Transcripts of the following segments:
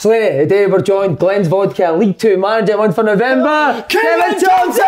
Slaney, today we're joined Glen's Vodka League Two manager one for November, Kevin Thomson!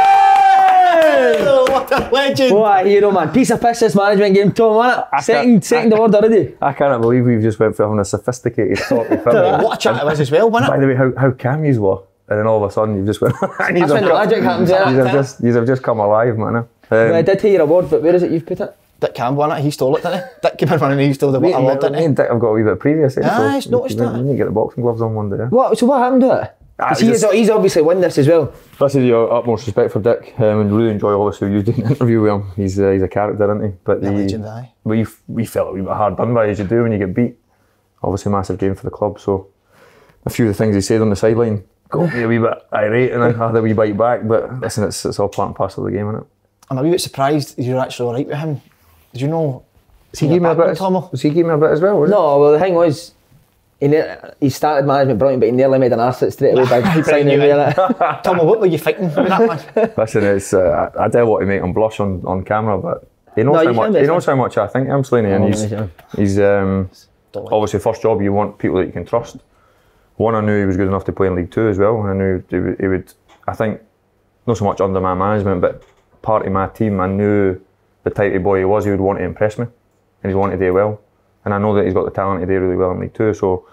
Oh, what a legend! What a hero, man. Piece of piss this management game, Tom, wasn't it? Second, second award already. I cannot believe we've just went for having a sophisticated talk. with him. What a chat it was as well, wasn't By the way, how, how calm yous were, and then all of a sudden you've just went. and yous That's when have the magic happens, yous yeah. have just, yous have just come alive, man. Um, I did hear your award, but where is it you've put it? Dick Campbell, wasn't it? He stole it, didn't he? Dick came in running and he stole the me, award, didn't he? and Dick have got a wee bit of previous. Eh, Ah, so I just noticed we, that. We need to get the boxing gloves on one day. eh? What? So what happened to it? Ah, he just- is, he's obviously won this as well. Listen, your utmost respect for Dick, um, and really enjoy obviously you doing an interview with him. He's uh, he's a character, isn't he? But The the- legend, aye. we we felt a wee bit hard done by as you do when you get beat. Obviously, massive game for the club. So a few of the things he said on the sideline got me a wee bit irate, and I had a wee bite back. But listen, it's, it's all part and parcel of the game, isn't it? I'm a wee bit surprised you're actually alright with him. Did you know? he gave me a bit. Was he gave me a bit as well? Was? No, well the thing was, he, he started management brilliant, but he nearly made an arse it straight away by signing me in. Tomo, what were you fighting with that one? Listen, it's uh, I, don't want to make him blush on, on camera, but he knows No, how much he knows how much I think I'm Slaney, and Oh, he's he's um, obviously first job you want people that you can trust. One, I knew he was good enough to play in League Two as well. and I knew he would, he would. I think not so much under my management, but part of my team. I knew the type of boy he was. He would want to impress me, and he'd want to do well. And I know that he's got the talent to do really well in League Two. So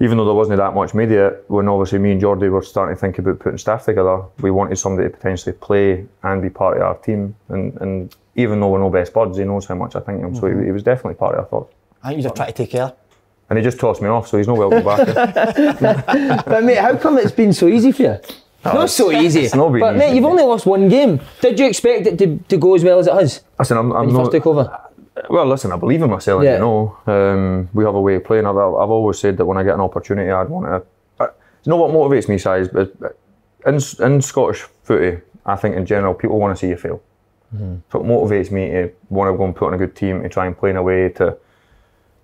even though there wasn't that much media, when obviously me and Jordy were starting to think about putting staff together, we wanted somebody to potentially play and be part of our team. And, and even though we're no best buds, he knows how much I think of him. So he, mm-hmm. he was definitely part of our thoughts. I think you're trying to take care. And he just tossed me off, so he's no welcome back. But mate, how come it's been so easy for you? Not so easy. it's not been but mate, you've mate. only lost one game. Did you expect it to, to go as well as it has Listen, I'm, I'm not. took over? Well, listen, I believe in myself, Yeah. you know. Um, we have a way of playing. I've, I've always said that when I get an opportunity, I'd want to. You know what motivates me, Si, is is- in, in Scottish footy, I think in general, people want to see you fail. So it motivates me to want to go and put on a good team, to try and play in a way to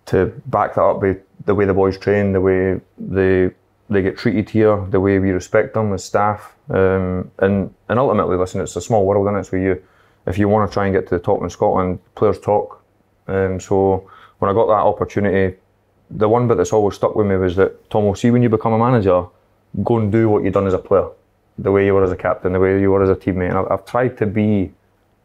to back that up with the way the boys train, the way they they get treated here, the way we respect them as staff, um, and and ultimately, listen, it's a small world, and it's where you, if you want to try and get to the top in Scotland, players talk. Um, so when I got that opportunity, the one bit that's always stuck with me was that Tom will see when you become a manager, go and do what you've done as a player, the way you were as a captain, the way you were as a teammate. And I've, I've tried to be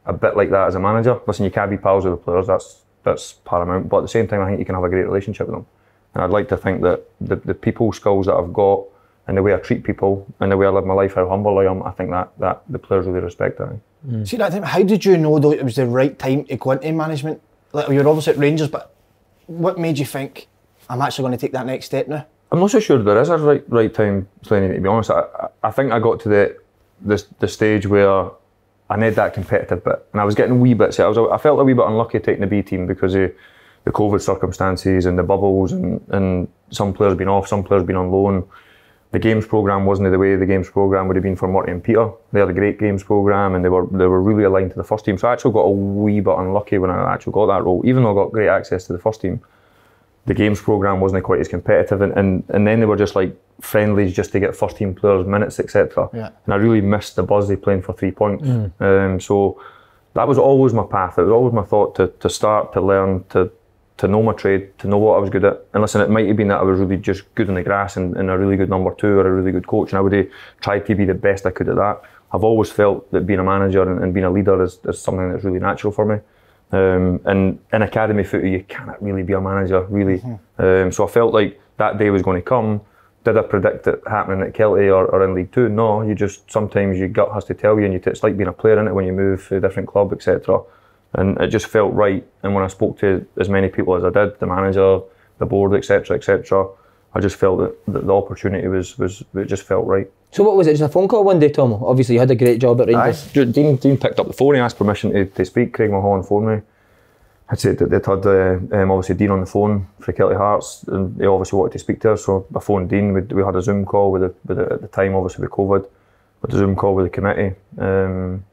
a bit like that as a manager. Listen, you can't be pals with the players. That's that's paramount. But at the same time, I think you can have a great relationship with them. And I'd like to think that the, the people skills that I've got and the way I treat people and the way I live my life, how humble I am, I think that that the players really respect that. Mm. See that time, how did you know though it was the right time to go into management? Like you're obviously at Rangers, but what made you think I'm actually going to take that next step now? I'm not so sure there is a right right time, Slaney, to be honest. I, I- I think I got to the, the the stage where I need that competitive bit, and I was getting wee bits. I was I felt a wee bit unlucky taking the B team because of the COVID circumstances and the bubbles, and, and some players been off, some players been on loan. The games program wasn't the way the games program would have been for Morty and Peter. They had a great games program, and they were they were really aligned to the first team. So I actually got a wee bit unlucky when I actually got that role, even though I got great access to the first team the games program wasn't quite as competitive, and, and, and then they were just like friendlies just to get first team players minutes, etc. Yeah. And I really missed the buzz they playing for three points. Um, so that was always my path. It was always my thought to, to start to learn to to know my trade, to know what I was good at. And listen, it might have been that I was really just good in the grass and, and a really good number two or a really good coach, and I would have tried to be the best I could at that. I've always felt that being a manager and, and being a leader is, is something that's really natural for me. Um, and in academy footy, you cannot really be a manager, really. Um, so I felt like that day was going to come. Did I predict it happening at Kelty or, or in League Two? No, you just sometimes your gut has to tell you, and you t- it's like being a player in it when you move to a different club, etc. And it just felt right. And when I spoke to as many people as I did, the manager, the board, etc., etc., I just felt that, that the opportunity was was it just felt right. So what was it? Just a phone call one day, Tom? Obviously, you had a great job at Rangers. Aye. Dean, Dean picked up the phone. He asked permission to, to speak. Craig Mulholland phoned me. I said that they'd had uh, um, obviously Dean on the phone for Kelty Hearts, and they obviously wanted to speak to us. So I phoned Dean. We, we had a Zoom call with, the, with the, at the time, obviously with COVID, with a Zoom call with the committee. Um,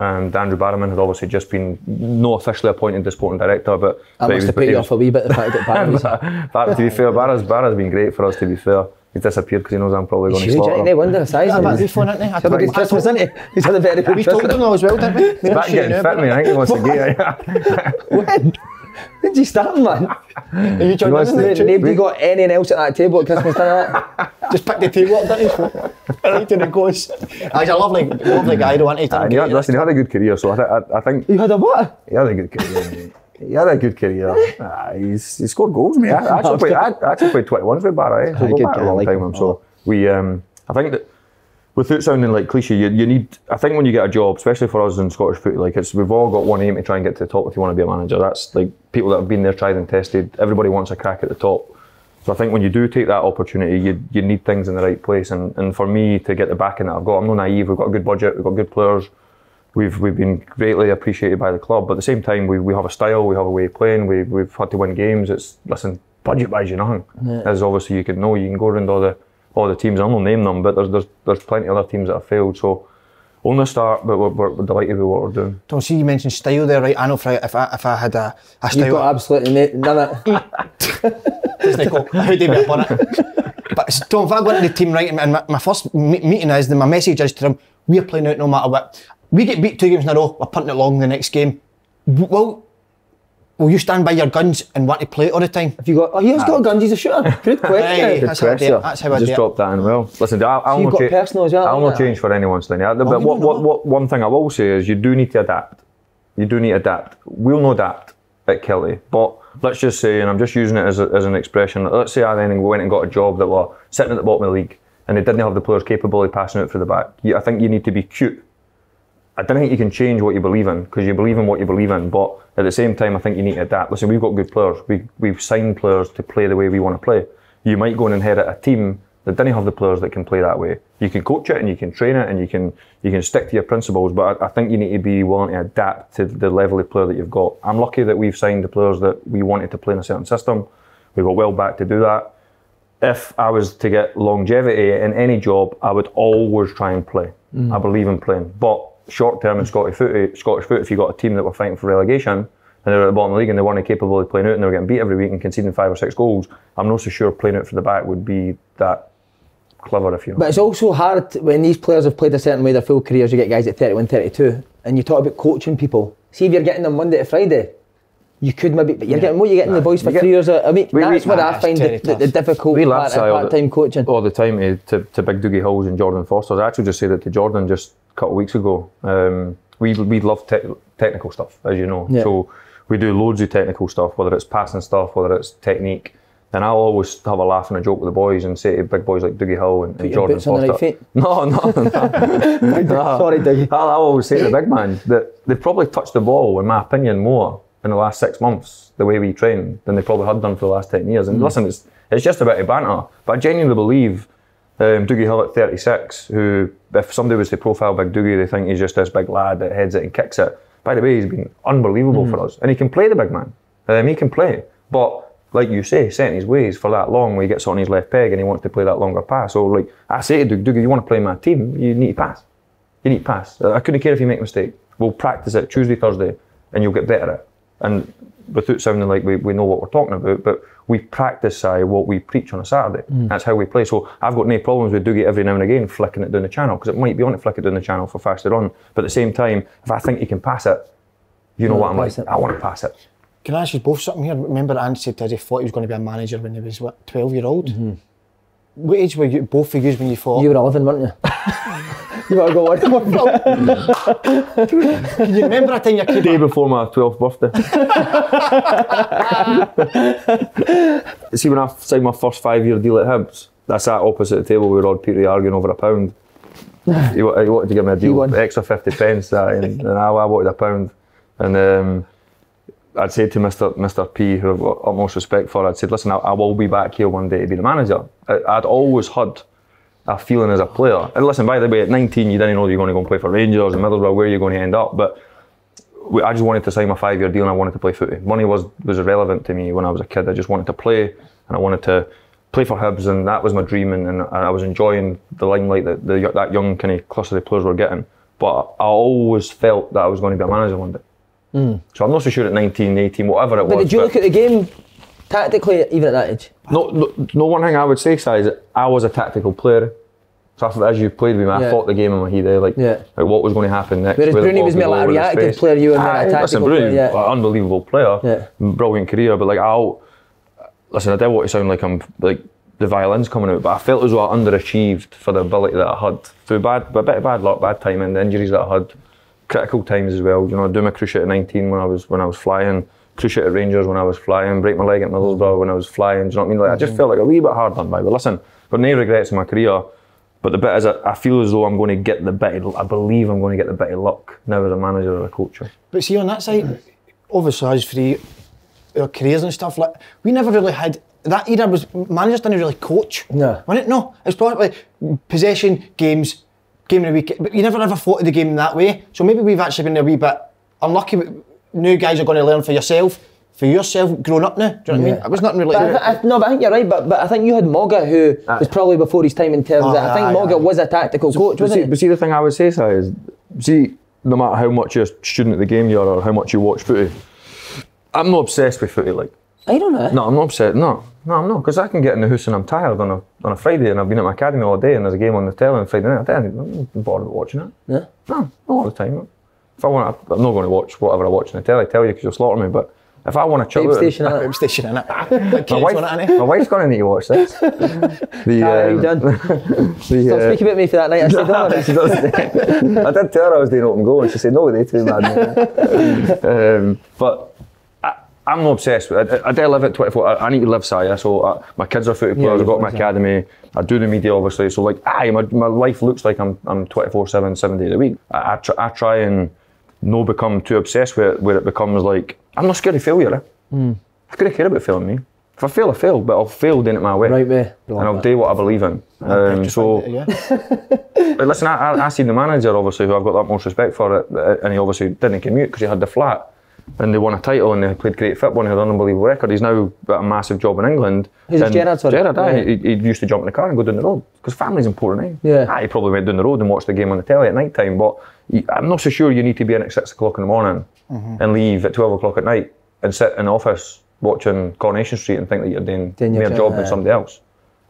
and Andrew Barrowman had obviously just been no officially appointed the sporting director, but I but he must was- have put he you was- off a wee bit, the fact that Barry was Bar- to be fair, Barra's, Barra's been great for us. To be fair, he's disappeared because he knows I'm probably going to huge, slaughter. ain't they? Wonder the size Yeah, of but him. we phone, didn't he? I He's had a good told- Christmas, isn't he? He's had a very good We told him Christmas. though as well, didn't we? Back getting fit, me. I think he wants to get. When? When'd you start, man? Are you joining Listen, in? mate, Nobody got anything else at that table at Christmas dinner. Just pick the table up, didn't you? right in it goes. Ah, He's a lovely, lovely guy, though, isn't he? Uh, he had, listen, he had a good career, so I, th- I, I think You had a what? he had a good career. He had a good career. Ah, he's, he scored goals, mate. I actually played, I actually played 21s for Barra, eh? so Aye, go good back guy, a I long like time him. So we, um, I think that without sounding like cliche, you, you need. I think when you get a job, especially for us in Scottish footy, like it's we've all got one aim to try and get to the top if you want to be a manager. That's like people that have been there, tried and tested. Everybody wants a crack at the top. So I think when you do take that opportunity, you, you need things in the right place. And, and for me to get the backing that I've got, I'm not naive. We've got a good budget. We've got good players. We've we've been greatly appreciated by the club. But at the same time, we, we have a style. We have a way of playing. We we've had to win games. It's listen, budget buys you nothing. As obviously you can know, you can go around all the all the teams. I will not name them, but there's there's there's plenty of other teams that have failed. So on the start, but we're, we're, we're delighted with what we're doing. Don't see you mentioned style there, right? I know if I, if I, if I had a, a You've got absolutely none of it. doesn't go, how do you be upon it? But Tom, if I go into the team right, and my, my first me- meeting is, then my message is to them, we're playing out no matter what. We get beat two games in a row, we're punting it long the next game. Well, will you stand by your guns and want to play it all the time? Have you got? Oh, he's got guns. He's a shooter. Good Aye, question. that's how I do it. That's how I do Just it. dropped that in well. Listen, I'll, I'll you've not got cha- personal as well, I'll not haven't change for anyone, Slinny. Oh, but you what, know what, what, one thing I will say is you do need to adapt. You do need to adapt. We'll not adapt at Kelty, but let's just say, and I'm just using it as, a, as an expression, let's say I then went and got a job that were sitting at the bottom of the league and they didn't have the players capable of passing it through the back. You, I think you need to be cute. I don't think you can change what you believe in because you believe in what you believe in. But at the same time, I think you need to adapt. Listen, we've got good players. We, we've signed players to play the way we want to play. You might go and inherit a team that didn't have the players that can play that way. You can coach it and you can train it and you can you can stick to your principles. But I, I think you need to be willing to adapt to the level of player that you've got. I'm lucky that we've signed the players that we wanted to play in a certain system. We got well back to do that if I was to get longevity in any job, I would always try and play. Mm. I believe in playing. But short term in Scottish foot, Scottish foot, if you got a team that were fighting for relegation and they're at the bottom of the league and they weren't capable of playing out and they were getting beat every week and conceding five or six goals, I'm not so sure playing out for the back would be that clever if you know. But it's also hard when these players have played a certain way their full careers. You get guys at 31, 32, and you talk about coaching people. See if you're getting them Monday to Friday, you could maybe, but you're getting what you're getting the boys for You get- three years a, a week. We- we- That's what Nah, I find the, very the, the difficult we part of part-time coaching. all the time to, to, to Big Doogie Halls and Jordan Foster. I actually just said it to Jordan just a couple of weeks ago. Um, we we love te- technical stuff, as you know. Yeah. So we do loads of technical stuff, whether it's passing stuff, whether it's technique. And I'll always have a laugh and a joke with the boys and say to big boys like Doogie Hill and, and Jordan boots on the Foster. right. No, no, no. no. Sorry, Dougie. I'll, I'll always say to the big man that they've probably touched the ball, in my opinion, more in the last six months, the way we train, than they probably had done for the last 10 years. And Mm. listen, it's, it's just a bit of banter. But I genuinely believe um, Doogie Hill at 36, who, if somebody was to profile Big Doogie, they think he's just this big lad that heads it and kicks it. By the way, he's been unbelievable Mm. for us. And he can play the big man. Um, he can play. But like you say, set in his ways for that long where he gets on his left peg and he wants to play that longer pass. So like I say to Doogie, Doogie, you want to play my team, you need to pass. You need to pass. I couldn't care if you make a mistake. We'll practice it Tuesday, Thursday, and you'll get better at it. And without sounding like we, we know what we're talking about, but we practice say what we preach on a Saturday. Mm. That's how we play. So I've got no problems with Doogie every now and again flicking it down the channel because it might be on it, flick it down the channel for faster run. But at the same time, if I think he can pass it, you know what I'm like. it. I want to pass it. Can I ask you both something here? Remember, Andy said to us he thought he was going to be a manager when he was what, twelve year old. Mm-hmm. What age were you both of you when you thought? You were 11, weren't you? you got to go one more. Can you remember a time your kid? Day before my 12th birthday. See, when I signed my first five year deal at Hibs, I sat opposite the table with Rod Petrie arguing over a pound. he, he wanted to give me a deal, won. extra 50 pence, uh, and, and I, I wanted a pound. And um, I'd said to Mr. Mr. P, who I've got utmost respect for, I'd said, listen, I, I will be back here one day to be the manager. I, I'd always had a feeling as a player. And listen, by the way, at 19, you didn't know you're going to go and play for Rangers and Middlesbrough, where you're going to end up. But we- I just wanted to sign my five-year deal and I wanted to play footy. Money was was irrelevant to me when I was a kid. I just wanted to play and I wanted to play for Hibs and that was my dream and, and I was enjoying the limelight that the, that young kind of cluster of players were getting. But I always felt that I was going to be a manager one day. Hmm. So I'm not so sure at 19, 18, whatever it But was. did you look at the game tactically, even at that age? No, no, no, one thing I would say, Si, is I was a tactical player. So I as you played with me, I Yeah. thought the game in my head. eh, Like, Yeah. like what was going to happen next. Whereas Bruni was more like a reactive player, you were more a tactical listen, Bruni, player, yeah. unbelievable player, Yeah. brilliant career. But like, I'll listen. I don't want to sound like I'm like the violins coming out, but I felt as though I underachieved for the ability that I had through bad, a bit of bad luck, bad timing, the injuries that I had, critical times as well. You know, I do my cruciate at 19 when I was when I was flying, cruciate at Rangers when I was flying, break my leg at Middlesbrough when I was flying. Do you know what I mean? Like I just mm. felt like a wee bit hard done by. But listen, got no regrets in my career. But the bit is, I I feel as though I'm going to get the bit. Of, I believe I'm going to get the bit of luck now as a manager or a coach. But see, on that side, obviously, as for our careers and stuff, like we never really had that era. Was managers didn't really coach? No. wasn't it? No, it's probably possession games, game of the week. But you never ever thought of the game that way. So maybe we've actually been a wee bit unlucky. But New guys are going to learn for yourself, for yourself, growing up now. Do you know what I mean? Yeah. It was nothing really. But I, thi- I, no, but I think you're right. But, but I think you had Moga, who was probably before his time in terms. of, I think aye, Moga aye. was a tactical coach, But see, wasn't but see, the thing I would say, Si, is see, no matter how much you're a student of the game you are or how much you watch footy, I'm not obsessed with footy. Like, I don't know. no, I'm not upset. No, no, I'm not, because I can get in the house and I'm tired on a on a Friday and I've been at my academy all day and there's a game on the telly on Friday night. I don't- I'm not bothered with watching it. Yeah. No, not all the time. If I want, I'm not going to watch whatever I watch on the telly. I tell you because you'll slaughter me. But if I want to chill Babe out, station, Put innit? a station in it. my wife, my wife's going to need to watch this. the, you um, done? the, Stop uh, speaking about me for that night. I said, "Oh, she does. I did tell her I was doing open goal, and she said, "No, they too, mad." um, but I, I'm not obsessed with it. I, I do live at 24. I, I need to live Saya, so I, my kids are footy players. I've got my you've academy. I do the media, obviously. So like, aye, my, my life looks like I'm I'm 24 seven, seven days a week. I, I, try, I try and no become too obsessed with it, where it becomes like I'm not scared of failure. Eh? I couldn't care about failing me. If I fail, I fail, but I'll fail doing it my way. Right way. And I'll do what I believe in. Um, so, yeah. listen, I, I, I seen the manager, obviously, who I've got that most respect for, it, uh, and he obviously didn't commute because he had the flat. And they won a title and they played great football and had an unbelievable record. He's now got a massive job in England. Who's Gerrard, sorry? Gerrard, aye. Yeah. He, he used to jump in the car and go down the road because family's important, eh? Yeah. Aye, he probably went down the road and watched the game on the telly at night time, but I'm not so sure you need to be in at six o'clock in the morning and leave at 12 o'clock at night and sit in the office watching Coronation Street and think that you're doing your job, than aye. somebody else.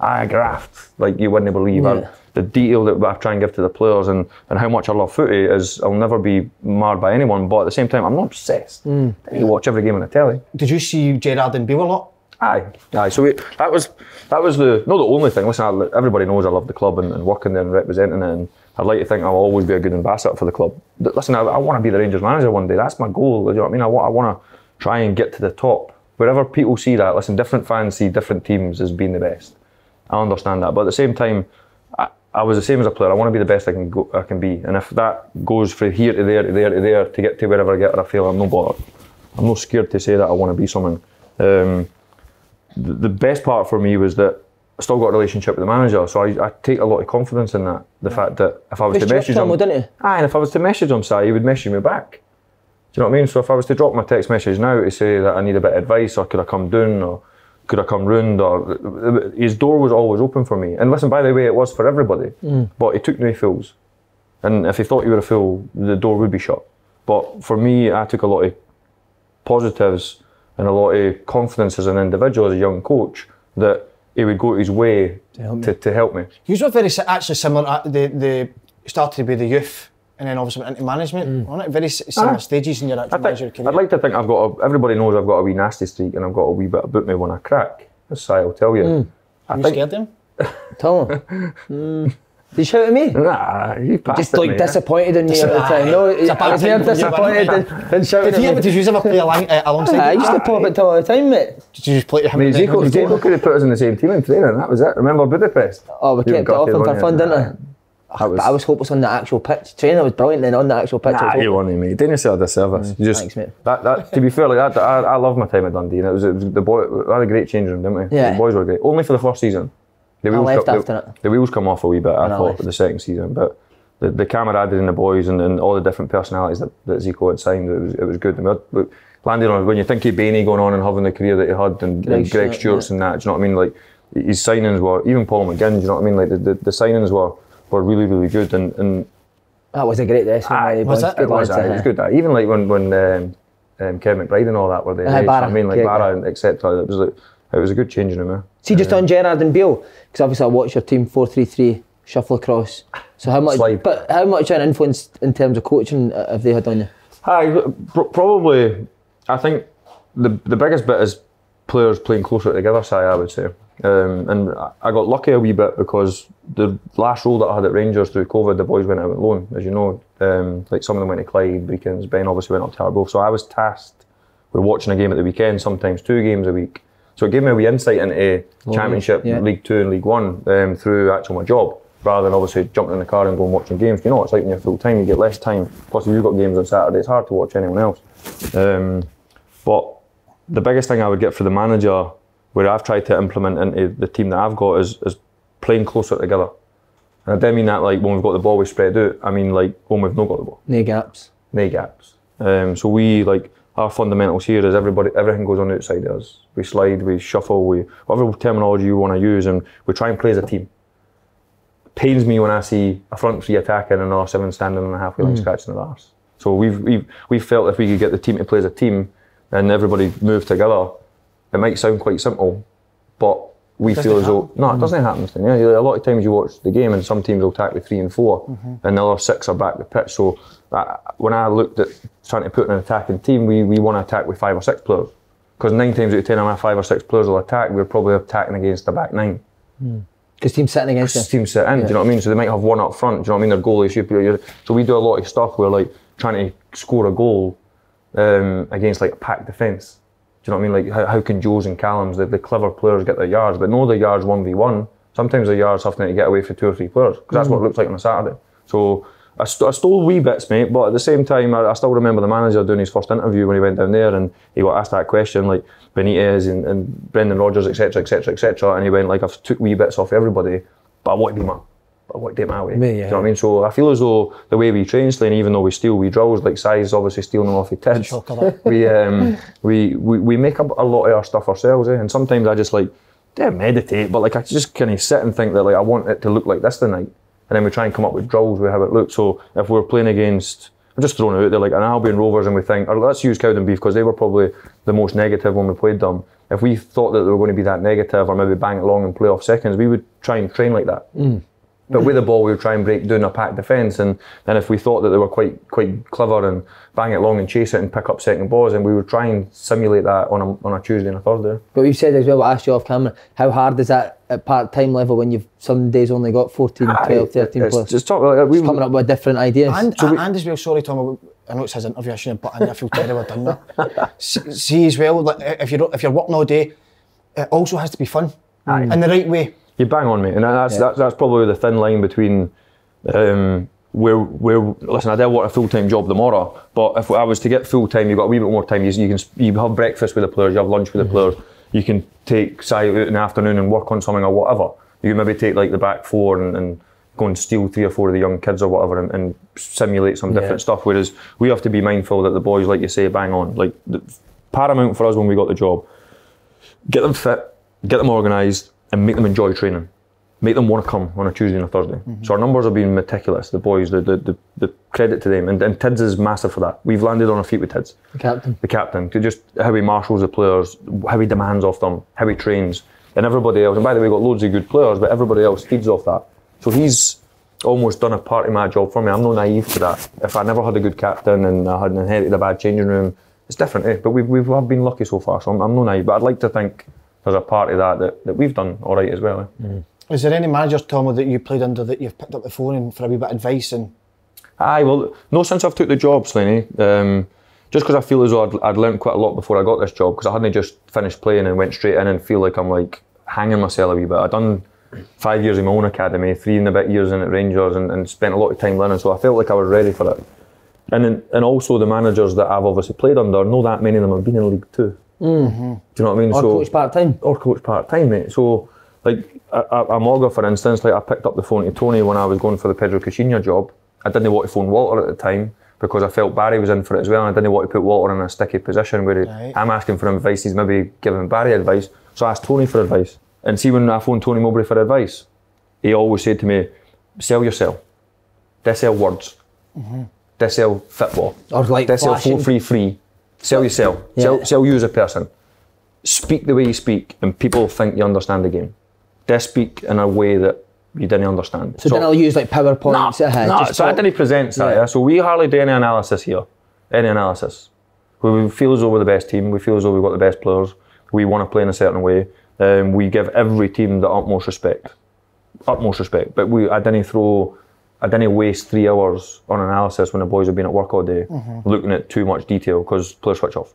I graft like you wouldn't believe. Yeah. The detail that I try and give to the players and, and how much I love footy is I'll never be marred by anyone. But at the same time, I'm not obsessed. Mm. You watch every game on the telly. Did you see Gerrard and Beale a lot? Aye, aye. So we, that was that was the not the only thing. Listen, I, everybody knows I love the club and, and working there and representing it. And I'd like to think I'll always be a good ambassador for the club. But listen, I, I want to be the Rangers manager one day. That's my goal. You know what I mean? I I want to try and get to the top. Wherever people see that, listen, different fans see different teams as being the best. I understand that, but at the same time, I, was the same as a player. I want to be the best I can go, I can be, and if that goes from here to there to there to there to get to wherever I get, or I feel I'm no bothered. I'm not scared to say that I want to be someone. Um, the, the best part for me was that I still got a relationship with the manager, so I, I take a lot of confidence in that. The fact that if I was Pushed to message him, him, didn't aye, and if I was to message him, say he would message me back. Do you know what I mean? So if I was to drop my text message now to say that I need a bit of advice, or could I come down, or could I come round, or his door was always open for me. And listen, by the way, it was for everybody, mm. but he took no fools. And if he thought you were a fool, the door would be shut. But for me, I took a lot of positives and a lot of confidence as an individual, as a young coach, that he would go his way to help me. to, to help me. You were very actually similar. At the the started with the youth and then obviously into management. Wasn't it very similar Aye. stages in your actual think, career? I'd like to think I've got. A, everybody knows I've got a wee nasty streak, and I've got a wee bit about me when I crack. That's I will tell you. I you think. scared them? Tell him. Mm. Did you shout at me? Nah, you passed Just like mate. disappointed in you at the time. No, It's a I bad was more disappointed than, shouting Did you ever, at did you ever play along, uh, alongside? I used to pop it all the time, mate. Did you just play? I mean, Zico, Zico could have put us in the same team in training. That was it. Remember Budapest? Oh, we kept it off him for fun, didn't I? Was, I was hopeless on the actual pitch. Training was brilliant, then on the actual pitch. I Nah, you wanted mate. Didn't yourself a disservice. Mm. You just Thanks, mate. that, that to be fair, like that, I, I love my time at Dundee. And it was, it was the boy. We had a great change room, didn't we? Yeah. The boys were great. Only for the first season. The wheels left come, after the, it. the wheels come off a wee bit. I I thought left. for the second season, but the, the camaraderie in the boys and, and all the different personalities that, that Zico had signed, it was, it was good. And we, had, we landed on when you think of Bainey going on and having the career that he had, and Greg and Greg Stewart, Stewart's and that. Do you know what I mean? Like his signings were even Paul McGinn. Do you know what I mean? Like the, the, the signings were were really really good and. and That was a great room. Aye, eh, was it? Good it was, aye, it was good. aye. Even like when when um, um, Kevin McBride and all that were there. Aye, eh, Barra, I mean, like Greg, Barra and etc. It was like it was a good changing room. Eh? See, just on Gerrard and Beale, because obviously I watched your team 4 3 3 shuffle across. So how much? Slide. But how much an influence in terms of coaching uh, have they had on you? Hi, pr- probably. I think the the biggest bit is players playing closer together. Side, I would say, um, and I- got lucky a wee bit because the last role that I had at Rangers through COVID, the boys went out on loan, as you know. Um, like some of them went to Clyde, Beacons, Ben obviously went up to Arbroath. So I was tasked with watching a game at the weekend, sometimes two games a week. So it gave me a wee insight into Championship, yeah. League Two, and League One um, through actual my job, rather than obviously jumping in the car and going watching games. You know what it's like when you're full time, you get less time. Plus, if you've got games on Saturday, it's hard to watch anyone else. Um, but the biggest thing I would get for the manager, where I've tried to implement into the team that I've got, is, is playing closer together. And I don't mean that like when we've got the ball, we spread out. I mean like when we've not got the ball No gaps. no gaps. Um, so we like our fundamentals here is everybody everything goes on outside of us. We slide, we shuffle, we whatever terminology you want to use, and we try and play as a team. Pains me when I see a front three attacking and another seven standing on the halfway line scratching their arse. So we've we've we've felt if we could get the team to play as a team and everybody move together, it might sound quite simple, but we feel as though no, it doesn't happen. Yeah, a lot of times you watch the game and some teams will attack with three and 4 and the other six are back the pitch. So uh, when I looked at trying to put an attacking team, we, we want to attack with five or six players because nine times out of ten, of my five or six players will attack. We're probably attacking against the back nine Because teams sitting against you. team sit in. Do you know what I mean? So they might have one up front. Do you know what I mean? Their goalie should be. So we do a lot of stuff where like trying to score a goal um, against like a packed defence. Do you know what I mean? Like how, how can Joes and Callums, the, the clever players, get their yards, but no, the yards one v one. Sometimes the yards have to get away for two or three players because that's what it mm. looks like on a Saturday. So. I, st- I stole wee bits, mate, but at the same time, I, I still remember the manager doing his first interview when he went down there and he got asked that question, like Benitez and, and Brendan Rodgers, etc., etc., etc. And he went, like, I've took wee bits off everybody, but I want to be my, I do it my way. Me, Do you know what I mean? So I feel as though the way we train, Slane, even though we steal we drills, like size obviously stealing them off the tits, we, um, we, we, we make up a lot of our stuff ourselves, eh? and sometimes I just like, yeah, meditate, but like I just kind of sit and think that like I want it to look like this tonight, and then we try and come up with drills with how it looks. So if we're playing against, I'm just throwing it out there like an Albion Rovers, and we think, or let's use Cowdenbeath because they were probably the most negative when we played them. If we thought that they were going to be that negative, or maybe bang it along and play off seconds, we would try and train like that. But with the ball, we would try and break down a packed defence, and then if we thought that they were quite quite clever and bang it long and chase it and pick up second balls, and we would try and simulate that on a, on a Tuesday and a Thursday. But we've said as well, I asked you off camera, how hard is that at part time level when you've some days only got 14, ah, 12, 13 it's plus? just talk, like, we, coming up with different ideas. And, and as well, sorry Tom, I know it's his interview, I shouldn't have butt I feel terrible I've done that. See, see as well, like, if you're if you're working all day, it also has to be fun in the right way. You bang on me, and that's that's, that's probably the thin line between um, where where listen. I did want a full time job tomorrow, but if I was to get full time, you've got a wee bit more time. You, you can you have breakfast with the players, you have lunch with the players. You can take Si out in the afternoon and work on something or whatever. You can maybe take like the back four and, and go and steal three or four of the young kids or whatever and, and simulate some different Yeah. stuff. Whereas we have to be mindful that the boys, like you say, bang on. Like the, paramount for us when we got the job get them fit, get them organised, and make them enjoy training. Make them want to come on a Tuesday and a Thursday. So our numbers have been meticulous. The boys, the the, the, the credit to them, and, and Tids is massive for that. We've landed on our feet with Tids, The Captain. the captain, to just how he marshals the players, how he demands of them, how he trains, and everybody else. And by the way, we've got loads of good players, but everybody else feeds off that. So he's almost done a part of my job for me. I'm not naive to that. If I never had a good captain and I had inherited a bad changing room, it's different, eh? But we've, we've have been lucky so far, so I'm, I'm not naive. But I'd like to think there's a part of that that, that we've done all right as well. Eh? Is there any managers, Tom, that you played under that you've picked up the phone and for a wee bit of advice and Aye, well, no since I've took the job, Slaney. Um, just because I feel as though I'd, I'd learned quite a lot before I got this job, because I hadn't just finished playing and went straight in and feel like I'm like hanging myself a wee bit. I'd done five years in my own academy, three and a bit years in at Rangers, and, and spent a lot of time learning. So I felt like I was ready for it. And then, and also the managers that I've obviously played under, no that many of them have been in League 2 Mm-hmm. Do you know what I mean? Or coach part time. or coach part time, mate. So, like, a, a, a Mogger, for instance, like I picked up the phone to Tony when I was going for the Pedro Caixinha job. I didn't want to phone Walter at the time because I felt Barry was in for it as well, and I didn't want to put Walter in a sticky position where he, Right. I'm asking for advice, he's maybe giving Barry advice. So I asked Tony for advice. And see, when I phoned Tony Mowbray for advice, he always said to me, sell yourself. They sell words. They sell football. Or like they sell flashing. four free free. Sell yourself. Yeah. Sell, sell you as a person speak the way you speak and people think you understand the game. They speak in a way that you didn't understand. So, then I'll use like PowerPoints. uh, no, so I talk- didn't present that. Yeah. Yeah. So we hardly do any analysis here. Any analysis. We feel as though we're the best team. We feel as though we've got the best players. We want to play in a certain way. Um, we give every team the utmost respect. Utmost respect. But we, I didn't throw, I didn't waste three hours on analysis when the boys have been at work all day, mm-hmm. looking at too much detail because players switch off.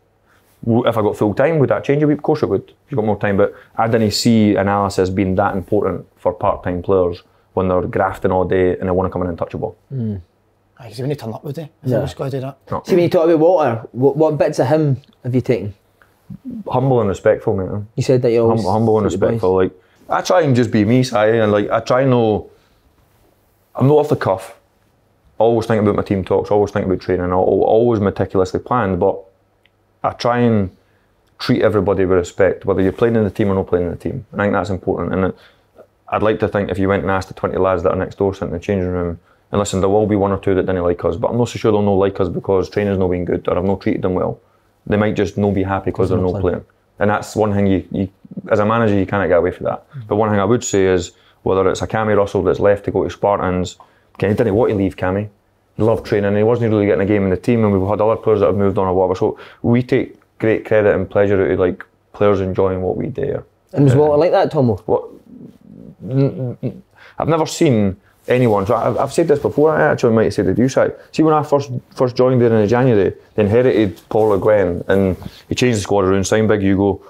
If I got full time, would that change a bit? Of course it would. If you got more time, but I didn't see analysis being that important for part-time players when they're grafting all day and they want to come in and touch a ball. Aye, 'cause when he turn up with it, if Yeah. I was going to do that. See, when you talk about Walter, what, what bits of him have you taken? humble and respectful, mate. You said that you're always Hum, humble and with the boys. respectful. Like I try and just be me, Si, and like I try no. I'm not off the cuff. Always think about my team talks. Always think about training. al- al- Always meticulously planned, but I try and treat everybody with respect, whether you're playing in the team or not playing in the team. I think that's important. And it- I'd like to think if you went and asked the 20 lads that are next door sitting in the changing room, and listen, there will be one or two that didn't like us, but I'm not so sure they'll not like us because training's not been good or I've not treated them well. They might just not be happy because they're not playing. And that's one thing you, you, as a manager, you can't get away from that. Mm. But one thing I would say is whether it's a Cammy Russell that's left to go to Spartans, Kenny didn't want to leave Cammy. He loved training. He wasn't really getting a game in the team, and we've had other players that have moved on or whatever. So we take great credit and pleasure out of like players enjoying what we do. And was Walter uh, like that, Tomo? What? n- n- I've never seen anyone. So I've, I've said this before. I actually might have said it you, Si. See, when I first first joined there in January, they inherited Paul Le Guen, and he changed the squad around. Signed Big Hugo,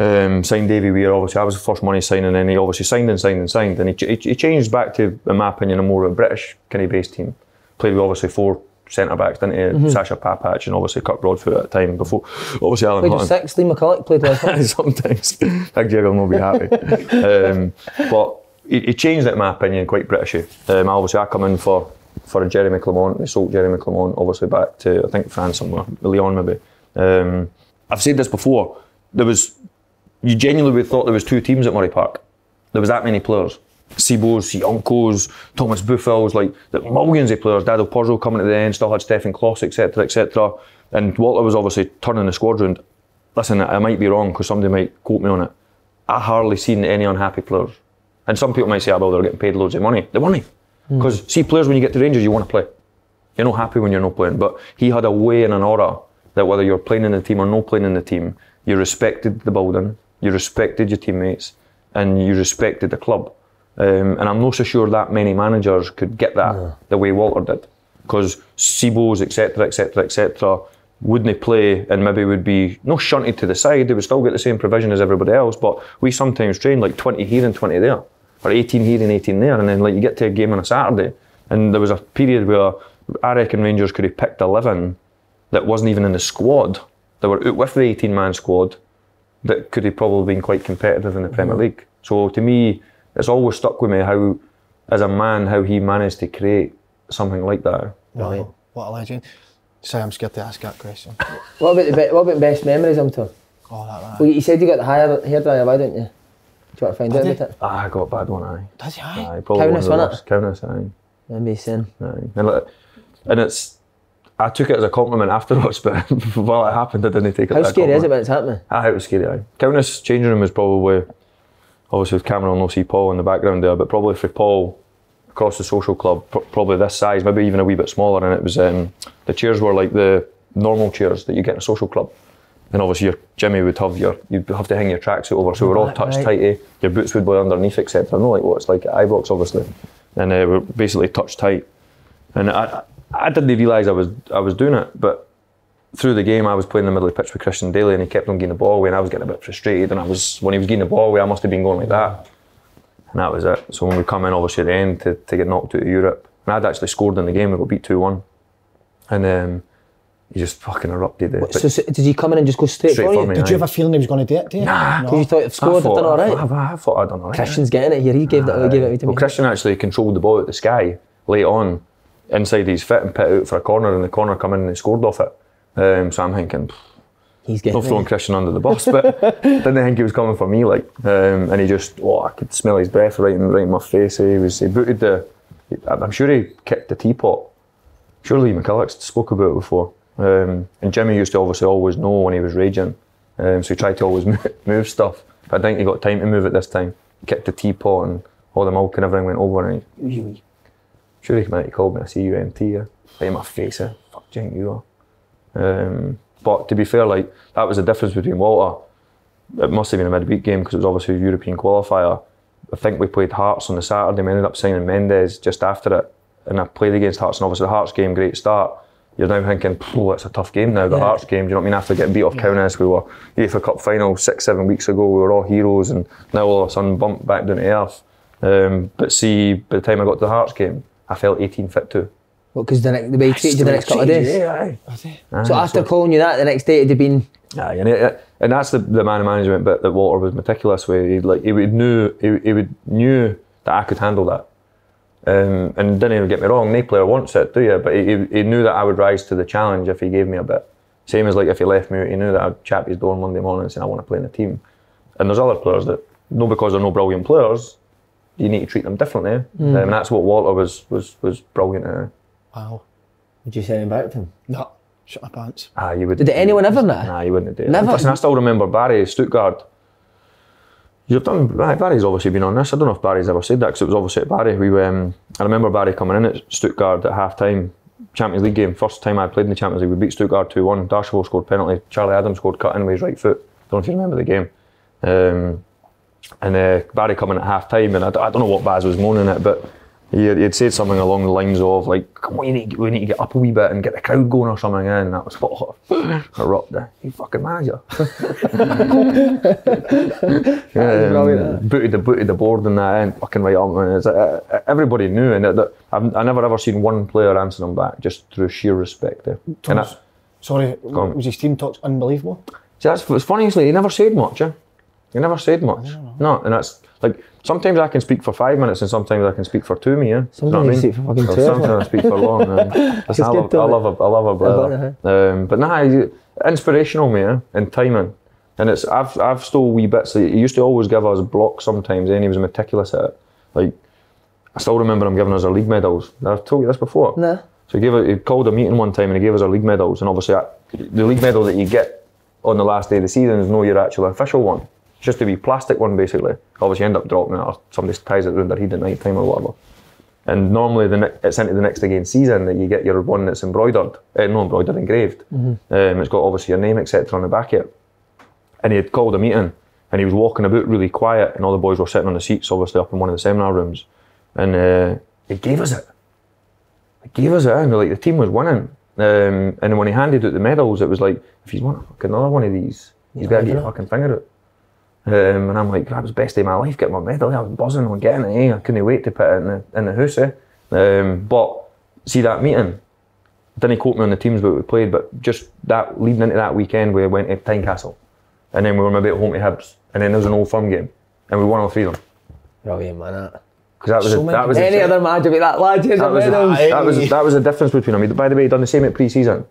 um, signed Davy Weir. Obviously, I was the first money signing, and then he obviously signed and signed and signed, and he, ch- he, he changed back to, in my opinion, a more British kind of based team. Played with obviously four centre backs, didn't he? Mm-hmm. Sasha Papac and obviously Kirk Broadfoot at the time. Before obviously Alan Played Hutton. six. Lee McCulloch played with. Sometimes Big Jig will not be happy. um, but he, he changed it, in my opinion, quite Britishy. Um, obviously, I come in for for Jeremy Clement. They sold Jeremy Clement obviously back to I think France somewhere, Lyon maybe. Um, I've said this before. There was you genuinely would have thought there was two teams at Murray Park. There was that many players. Sebos, Yonkos, Thomas Buffels, like the millions of players. Dado Pršo coming to the end, still had Stefan Klos, etc., etc. And Walter was obviously turning the squad round. Listen, I might be wrong because somebody might quote me on it. I hardly seen any unhappy players. And some people might say, oh, well, they're getting paid loads of money. They weren't. Hmm. Because see, players when you get to Rangers, you want to play. You're not happy when you're not playing. But he had a way and an aura that whether you're playing in the team or not playing in the team, you respected the building, you respected your teammates, and you respected the club. Um, and I'm not so sure that many managers could get that the way Walter did. Because Sebos, etc., etc., etc., wouldn't play and maybe would be no shunted to the side. They would still get the same provision as everybody else. But we sometimes train like 20 here and 20 there, or 18 here and 18 there. And then like you get to a game on a Saturday, and there was a period where I reckon Rangers could have picked 11 that wasn't even in the squad. They were out with the 18 man squad that could have probably been quite competitive in the Premier League. So to me, it's always stuck with me how, as a man, how he managed to create something like that. Right. What a legend. Sorry, I'm scared to ask that question. What about the be- what about best memories, I'm told? Oh, that, that. Well, you said you got the hair hairdryer, why don't you? Do you want to find out Did about it? Ah, I got a bad one, aye. Does he? Aye. Aye, probably Kaunas, one of the wasn't worst. Kaunas, aye. Maybe sin. aye. And, like, and it's, I took it as a compliment afterwards, but while it happened, I didn't take it How scary is it when it's happening? Ah, it was scary. Aye. Kaunas changing room was probably obviously with Cameron will see Paul in the background there, but probably for Paul across the social club, pr- probably this size, maybe even a wee bit smaller, and it was um, the chairs were like the normal chairs that you get in a social club. And obviously your Jimmy would have your you'd have to hang your tracksuit over, so we're all touched right. tighty. Your boots would be underneath, etc. Not like what it's like at Ibrox, obviously. And uh, we're basically touched tight. And I, I didn't realise I was I was doing it, but through the game, I was playing in the middle of the pitch with Christian Dailly, and he kept on getting the ball away, and I was getting a bit frustrated. And I was when he was getting the ball away, I must have been going like that, and that was it. So when we come in, obviously at the end to, to get knocked out of Europe, and I'd actually scored in the game. We got beat two one, and um, he just fucking erupted there. So, so did he come in and just go straight, Straight for for you? me. Did you have a feeling he was going to do it? Do you? Nah. Because you thought if scored, I've done all right. I, I thought I'd done all right. Christian's getting it here. He gave that. He gave it to me. Well, Christian actually controlled the ball at the sky late on, inside his fit and put out for a corner, and the corner come in and he scored off it. Um, so I'm thinking, He's getting not throwing. Christian under the bus, but didn't think he was coming for me. Like, um, and he just, oh, I could smell his breath right in, right in my face. He was, he booted the, I'm sure he kicked the teapot. Surely McCulloch spoke about it before. Um, and Jimmy used to obviously always know when he was raging, um, so he tried to always move, move stuff. But I think he got time to move it this time. Kicked the teapot and all the milk and everything went over, and he, sure he came out, he called me a CUMT, yeah. Right in my face, eh? fuck, do you think you are? Um, but to be fair, like that was the difference between Walter. It must have been a midweek game because it was obviously a European qualifier. I think we played Hearts on the Saturday. We ended up signing Mendes just after it, and I played against Hearts. And obviously the Hearts game, great start. You're now thinking, oh, it's a tough game now. The Yeah. Hearts game. Do you know what I mean? After getting beat off Kaunas, we were UEFA Cup final six, seven weeks ago. We were all heroes, and now all of a sudden bumped back down to earth. Um, but see, by the time I got to the Hearts game, I felt 18 foot too. Well, because the, next- the way he treated you the next couple of days. Yeah, aye. So Aye, after calling you that, the next day it'd have been. Aye, and, it, and that's the, the man of management bit that Walter was meticulous with. He like he would knew he, he would knew that I could handle that. Um, and didn't even get me wrong, no player wants it, do you? But he, he- he knew that I would rise to the challenge if he gave me a bit. Same as like if he left me out, he knew that I'd chap his door on Monday morning and say I want to play in the team. And there's other players that, no because they're no brilliant players, you need to treat them differently. Um, and that's what Walter was was was brilliant at. Wow. Would you say him back to him? No, shut my pants. Ah, you would. Did anyone ever know? Nah, you wouldn't do it. Never? Listen, I still remember Barry Stuttgart. You've done aye, Barry's obviously been on this. I don't know if Barry's ever said that because it was obviously at Barry. We um, I remember Barry coming in at Stuttgart at half time, Champions League game. First time I played in the Champions League, we beat Stuttgart two one. Darcheville scored penalty. Charlie Adams scored cut in with his right foot. Don't know if you remember the game. Um, and uh, Barry coming at half time, and I, d- I don't know what Baz was moaning at, but he had, said something along the lines of like, "Come on, you need, we need to get up a wee bit and get the crowd going or something." And that was what I rocked there. You fucking manager. um, booted the booted the board and that and fucking right up. And it's, uh, uh, everybody knew, and that, I've I never ever seen one player answer them back just through sheer respect. And Thomas, that, sorry, was his team talks unbelievable? See, that's what's funny like, he never said much. Eh? He never said much. No, and that's like sometimes I can speak for five minutes and sometimes I can speak for two. Me, yeah. Sometimes you speak for fucking two. Sometimes I speak for long. Um, listen, I, love, I love a, I love a brother. Um, but nah, inspirational, me, eh? and timing. And it's I've I've stole wee bits. He used to always give us blocks sometimes, and he was meticulous at it. Like I still remember him giving us our league medals. I've told you this before. No. So he gave it, he called a meeting one time and he gave us our league medals. And obviously, uh, the league medal that you get on the last day of the season is no your actual official one. Just a wee plastic one, basically. Obviously, you end up dropping it or somebody ties it around their head at night time or whatever. And normally, the ne- it's into the next again season that you get your one that's embroidered, uh, no embroidered, engraved. Um, it's got obviously your name, etc., on the back of it. And he had called a meeting and he was walking about really quiet, and all the boys were sitting on the seats, obviously up in one of the seminar rooms. And uh, he gave us it. He gave us it, and like the team was winning. Um, and when he handed out the medals, it was like, if a fucking another one of these, he's better get your fucking finger out. Um, and I'm like, that was the best day of my life, getting my medal. I was buzzing on getting it. Eh? I couldn't wait to put it in the, in the house. Eh? Um, but see that meeting, didn't quote me on the teams that we played, but just that leading into that weekend, we went to Tynecastle. And then we were maybe at home to Hibs. And then there was an old firm game. And we won all three of them. Brilliant, man. That. Because that was, So a, that was a- Any other match would be that lad, here's that was, medal. that was that was the difference between them. By the way, he done the same at pre-season.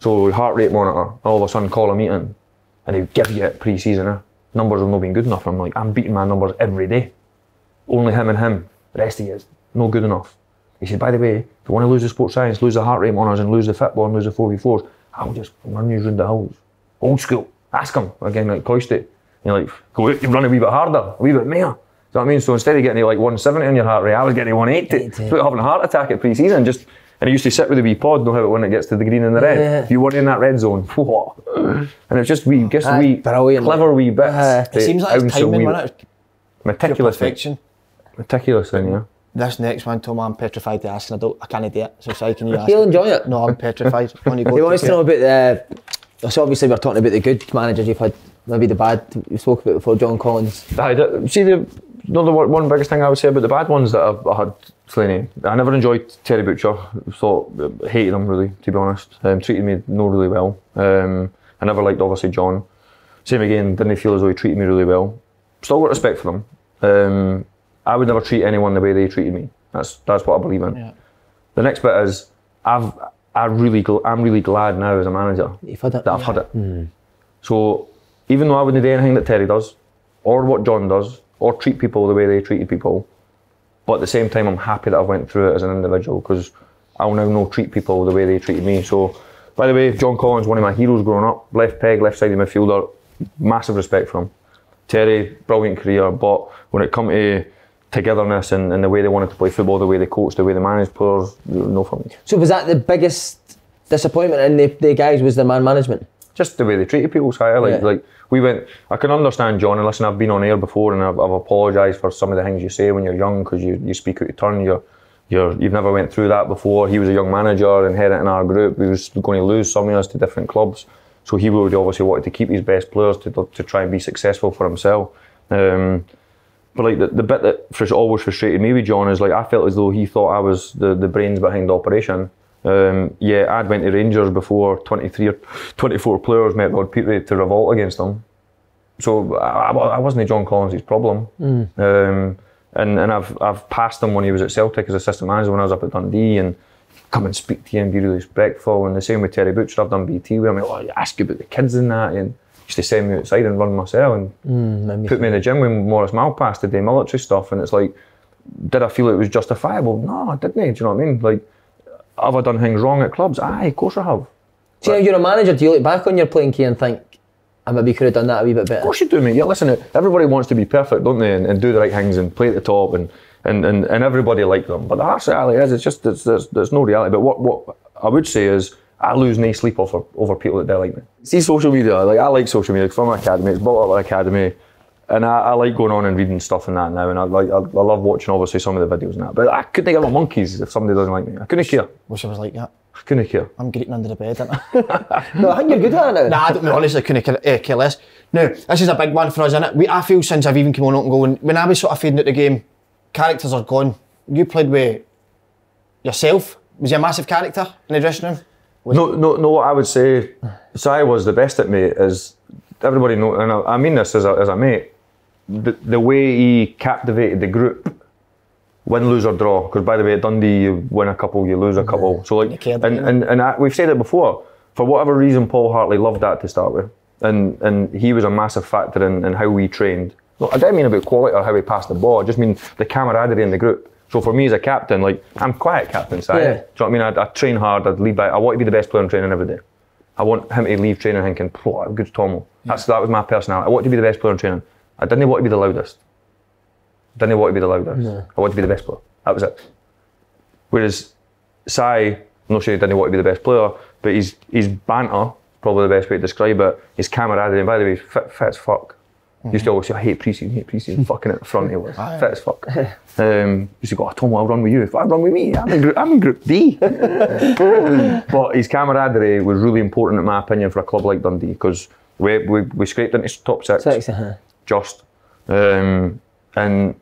So heart rate monitor, all of a sudden call a meeting, and they give you it pre-season. Eh? Numbers have not been good enough. I'm like, I'm beating my numbers every day. Only him and him. The rest of you is no good enough. He said, by the way, if you want to lose the sports science, lose the heart rate monitors, and lose the football and lose the 4v4s, I'll just run you round the hills. Old school. Ask him again, like Coisty. You're like, go out, you run a wee bit harder, a wee bit more. Do you know what I mean? So instead of getting to like 170 on your heart rate, I was getting to 180. 80. It's like having a heart attack at pre-season. Just and I used to sit with the wee pod, know how it when it gets to the green and the red. Yeah. If you weren't in that red zone, whoa. and it's just wee, just That's wee, brilliant, clever wee bits. Uh, It seems like it's ounce some timing, wee- man. Meticulous, thing. perfection. meticulous thing, yeah. This next one, Tom, I'm petrified to ask, and I don't, I can't do it. So, Si, can you ask? He'll enjoy it. No, I'm petrified. When you go He wants to it. know about the. So obviously we're talking about the good managers you've had. Maybe the bad you spoke about before. John Collins. Aye, the- see the no, the one one biggest thing I would say about the bad ones that I've, I had Slaney. I never enjoyed Terry Butcher. Thought hated him really, to be honest. Um, treated me no really well. Um, I never liked obviously John. Same again, didn't feel as though he treated me really well. Still got respect for them. Um, I would never treat anyone the way they treated me. That's that's what I believe in. Yeah. The next bit is I've I really gl- I'm really glad now as a manager it. that I've had it. So even though I wouldn't do anything that Terry does, or what John does, or treat people the way they treated people, but at the same time I'm happy that I went through it as an individual because I'll now know treat people the way they treated me. So by the way, John Collins, one of my heroes growing up, left peg, left sided midfielder, massive respect for him. Terry, brilliant career, but when it come to togetherness and, and the way they wanted to play football, the way they coached, the way they managed players. No for me. So was that the biggest disappointment in the, the guys was the man management? Just the way they treated people. I, like, Yeah. like we went. I can understand John. And listen, I've been on air before, and I've, I've apologised for some of the things you say when you're young because you, you speak out your turn. You're, you're you've never went through that before. He was a young manager inheriting our group. We was going to lose some of us to different clubs, so he would obviously wanted to keep his best players to to try and be successful for himself. Um, but like the, the bit that always frustrated me with John is like I felt as though he thought I was the, the brains behind the operation. Um, yeah, I'd went to Rangers before 23 or 24 players met Rod Petrie to revolt against them. So I, I wasn't John Collins' problem. Um, and and I've I've passed him when he was at Celtic as assistant manager when I was up at Dundee and come and speak to you and be really respectful. And the same with Terry Butcher, I've done BT with him. Like, oh, I ask you about the kids and that and used to send me outside and run myself and put me in the gym when Maurice Malpas did the military stuff. And it's like, did I feel it was justifiable? No, I didn't. Do you know what I mean? Like, have I done things wrong at clubs? Aye, of course I have. See, now you're a manager. Do you look back on your playing key and think, I maybe could have done that a wee bit better? Of course you do, mate. Yeah, listen, everybody wants to be perfect, don't they? And, and do the right things and play at the top and, and, and, and everybody like them. But the harsh reality is, it's just, it's, there's, there's no reality. But what, what I would say is, I lose no sleep over, over people that don't like me. See social media, like I like social media from my academy, it's built up my academy. And I, I like going on and reading stuff and that now, and I like I, I love watching obviously some of the videos and that. But I couldn't give a monkeys if somebody doesn't like me. I couldn't care. Wish I was like that. I couldn't care. I'm greeting under the bed, aren't I? No, I think you're good at it now. Nah, I don't know, honestly, I couldn't care, uh, care less. Now, this is a big one for us, isn't it? We, I feel since I've even come on up and going, when I was sort of fading out the game, characters are gone. You played with yourself. Was you a massive character in the dressing room? No, no, no. What I would say, Si was the best at me. Is everybody know? And I, I mean this as a, as a mate. The, the way he captivated the group, win, lose or draw. Because by the way, at Dundee you win a couple, you lose a couple. So like, and didn't and, and I, we've said it before. For whatever reason, Paul Hartley loved that to start with, and and he was a massive factor in, in how we trained. No, I don't mean about quality or how we passed the ball. I just mean the camaraderie in the group. So for me as a captain, like I'm quiet captain, Si. Yeah. Do you know what I mean? I, I train hard. I lead by. I want to be the best player in training every day. I want him to leave training thinking, "Oh, good Tomo." That's that was my personality. I want to be the best player in training. I didn't want to be the loudest. I Didn't want to be the loudest. I want to be the best player. That was it. Whereas Si, I'm not sure he didn't want to be the best player, but his his banter, probably the best way to describe it, his camaraderie. And by the way, fit, fit as fuck. He Used to always say, I hate pre-season, hate pre-season, fucking at the front he was, fit as fuck. Um, used to go, oh, Tom, I'll run with you. If I run with me, I'm in group, I'm in group D. but his camaraderie was really important, in my opinion, for a club like Dundee because we, we, we scraped into top six Six, uh-huh. Just. Um, and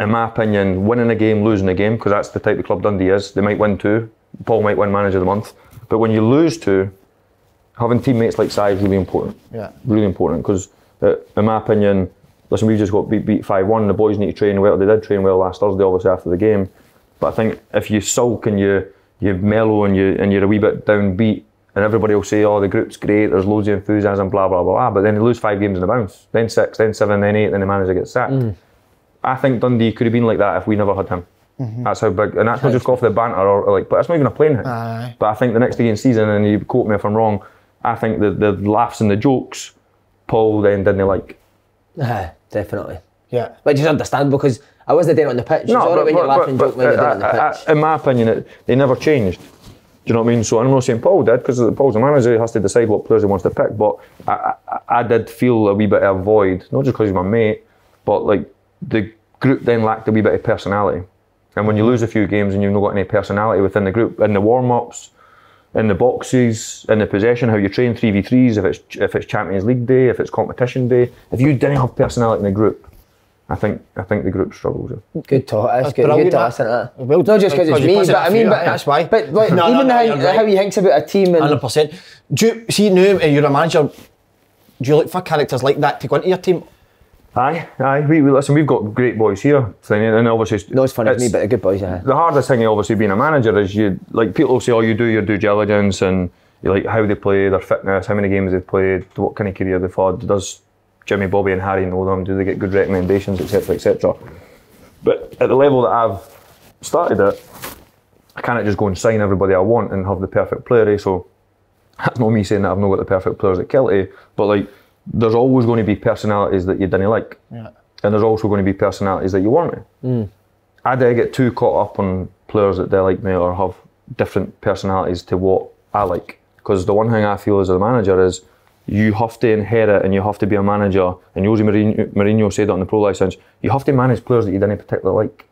in my opinion, winning a game, losing a game, because that's the type of club Dundee is. They might win two. Paul might win manager of the month. But when you lose two, having teammates like Si is really important. Yeah. Really important because, uh, in my opinion, listen, we just got beat, beat 5 1. The boys need to train well. They did train well last Thursday, obviously, after the game. But I think if you sulk and you, you mellow and, you, and you're a wee bit downbeat, and everybody will say, oh, the group's great, there's loads of enthusiasm, blah, blah, blah, blah. But then they lose five games in a bounce. Then six, then seven, then eight, then the manager gets sacked. I think Dundee could have been like that if we never had him. That's how big, and that's not just off the banter or, or like, but that's not even a playing thing. Aye. But I think the next day in season, and you quote me if I'm wrong, I think the, the laughs and the jokes, Paul then didn't like. Uh, definitely. Yeah. Which is understandable because I wasn't doing it on the pitch. No, when you're laughing joke when you're doing on the uh, pitch. uh, in my opinion, it, they never changed. You know what I mean? So I'm not saying Paul did because Paul's the manager; he has to decide what players he wants to pick. But I, I, I did feel a wee bit of a void, not just because he's my mate, but like the group then lacked a wee bit of personality. And when you lose a few games and you've not got any personality within the group, in the warm ups, in the boxes, in the possession, how you train three v threes, if it's if it's Champions League day, if it's competition day, if you didn't have personality in the group, I think I think the group struggles. Good talk. That's, That's good. brilliant, Good talk, that. isn't it? Well, Not just because because it's me, but I a mean, but that's why. But like, No, no, even no, how, you're right. how he thinks about a team and Hundred percent. Do you see now you're a manager? Do you look for characters like that to go into your team? Aye, aye. We, we listen. We've got great boys here, and obviously no, it's funny to me, but good boys. Yeah. the hardest thing, obviously, being a manager is you like people will say, "Oh, you do your due diligence and you like how they play, their fitness, how many games they've played, what kind of career they've had. Does Jimmy, Bobby, and Harry know them? Do they get good recommendations, etc., etc." But at the level that I've started at, I can't just go and sign everybody I want and have the perfect player. eh? So that's not me saying that I've not got the perfect players at Kelty, but like there's always going to be personalities that you didn't like. Yeah. and there's also going to be personalities that you want me. I do get too caught up on players that they like me or have different personalities to what I like. Because the one thing I feel as a manager is you have to inherit and you have to be a manager. And Jose Mourinho, Mourinho said it on the pro license. You have to manage players that you didn't particularly like.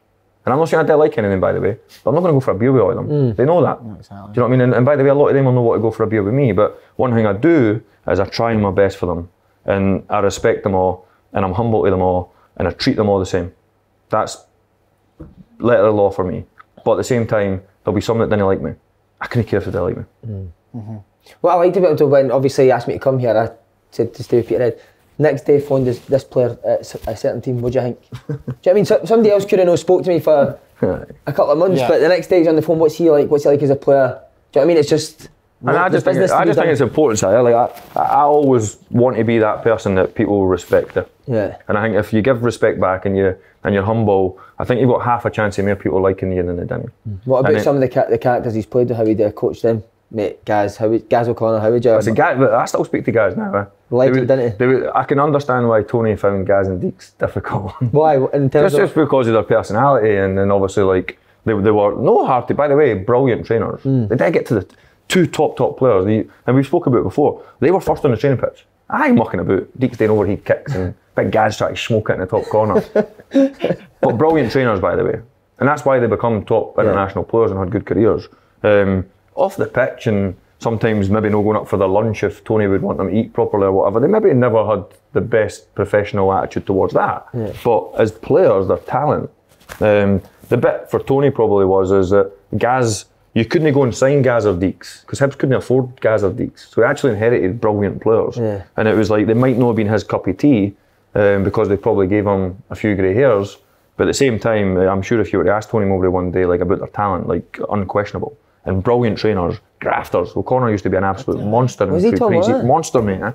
And I'm not saying I don't like anything, by the way. But I'm not going to go for a beer with all of them. Hmm. They know that. exactly. Do you know what I mean? And, and by the way, a lot of them will know what to go for a beer with me. But one thing I do is I try my best for them, and I respect them all, and I'm humble to them all, and I treat them all the same. That's letter of the law for me. But at the same time, there'll be some that didn't like me. I couldn't care if they didn't like me. Hmm. Mm-hmm. What I liked about it when obviously he asked me to come here, I said to stay with Peterhead. Next day, phoned this, this player at s- a certain team. What do you think? do you know what I mean? So, somebody else could have no spoke to me for a couple of months, Yeah. but the next day he's on the phone. What's he like? What's he like as a player? Do you know what I mean? It's just. And I just, think, business to I just think it's important, Si. Like I, I always want to be that person that people respect. It. Yeah. And I think if you give respect back and you and you're humble, I think you've got half a chance of more people liking you than they didn't. Mm-hmm. What about And it- some of the, ca- the characters he's played with? How would you coach them? Mate, Gaz, how would, Gaz O'Connor, how would you? Guys, but I still speak to guys now. Eh? Legend, They would- didn't he? I can understand why Tony found Gaz and Deeks difficult. Why? In terms just, of. just because of their personality and then obviously like they, they were no hard to by the way brilliant trainers Hmm. they did get to the two top top players they, and we spoke about it before they were first on the training pitch I'm mucking about Deeks doing overhead kicks and big guys trying to smoke it in the top corner but brilliant trainers by the way and that's why they become top international players and had good careers um, off the pitch and sometimes maybe not going up for their lunch if Tony would want them to eat properly or whatever they maybe never had the best professional attitude towards that but as players their talent um, the bit for Tony probably was is that Gaz, you couldn't go and sign Gaz or Deeks because Hibs couldn't afford Gaz or Deeks. So he actually inherited brilliant players. Yeah. And it was like they might not have been his cup of tea um, because they probably gave him a few grey hairs. But at the same time, I'm sure if you were to ask Tony Mowbray one day like about their talent, like unquestionable. And brilliant trainers, grafters. O'Connor used to be an absolute monster in Was he pre- pre-season. Monster, mate. Eh?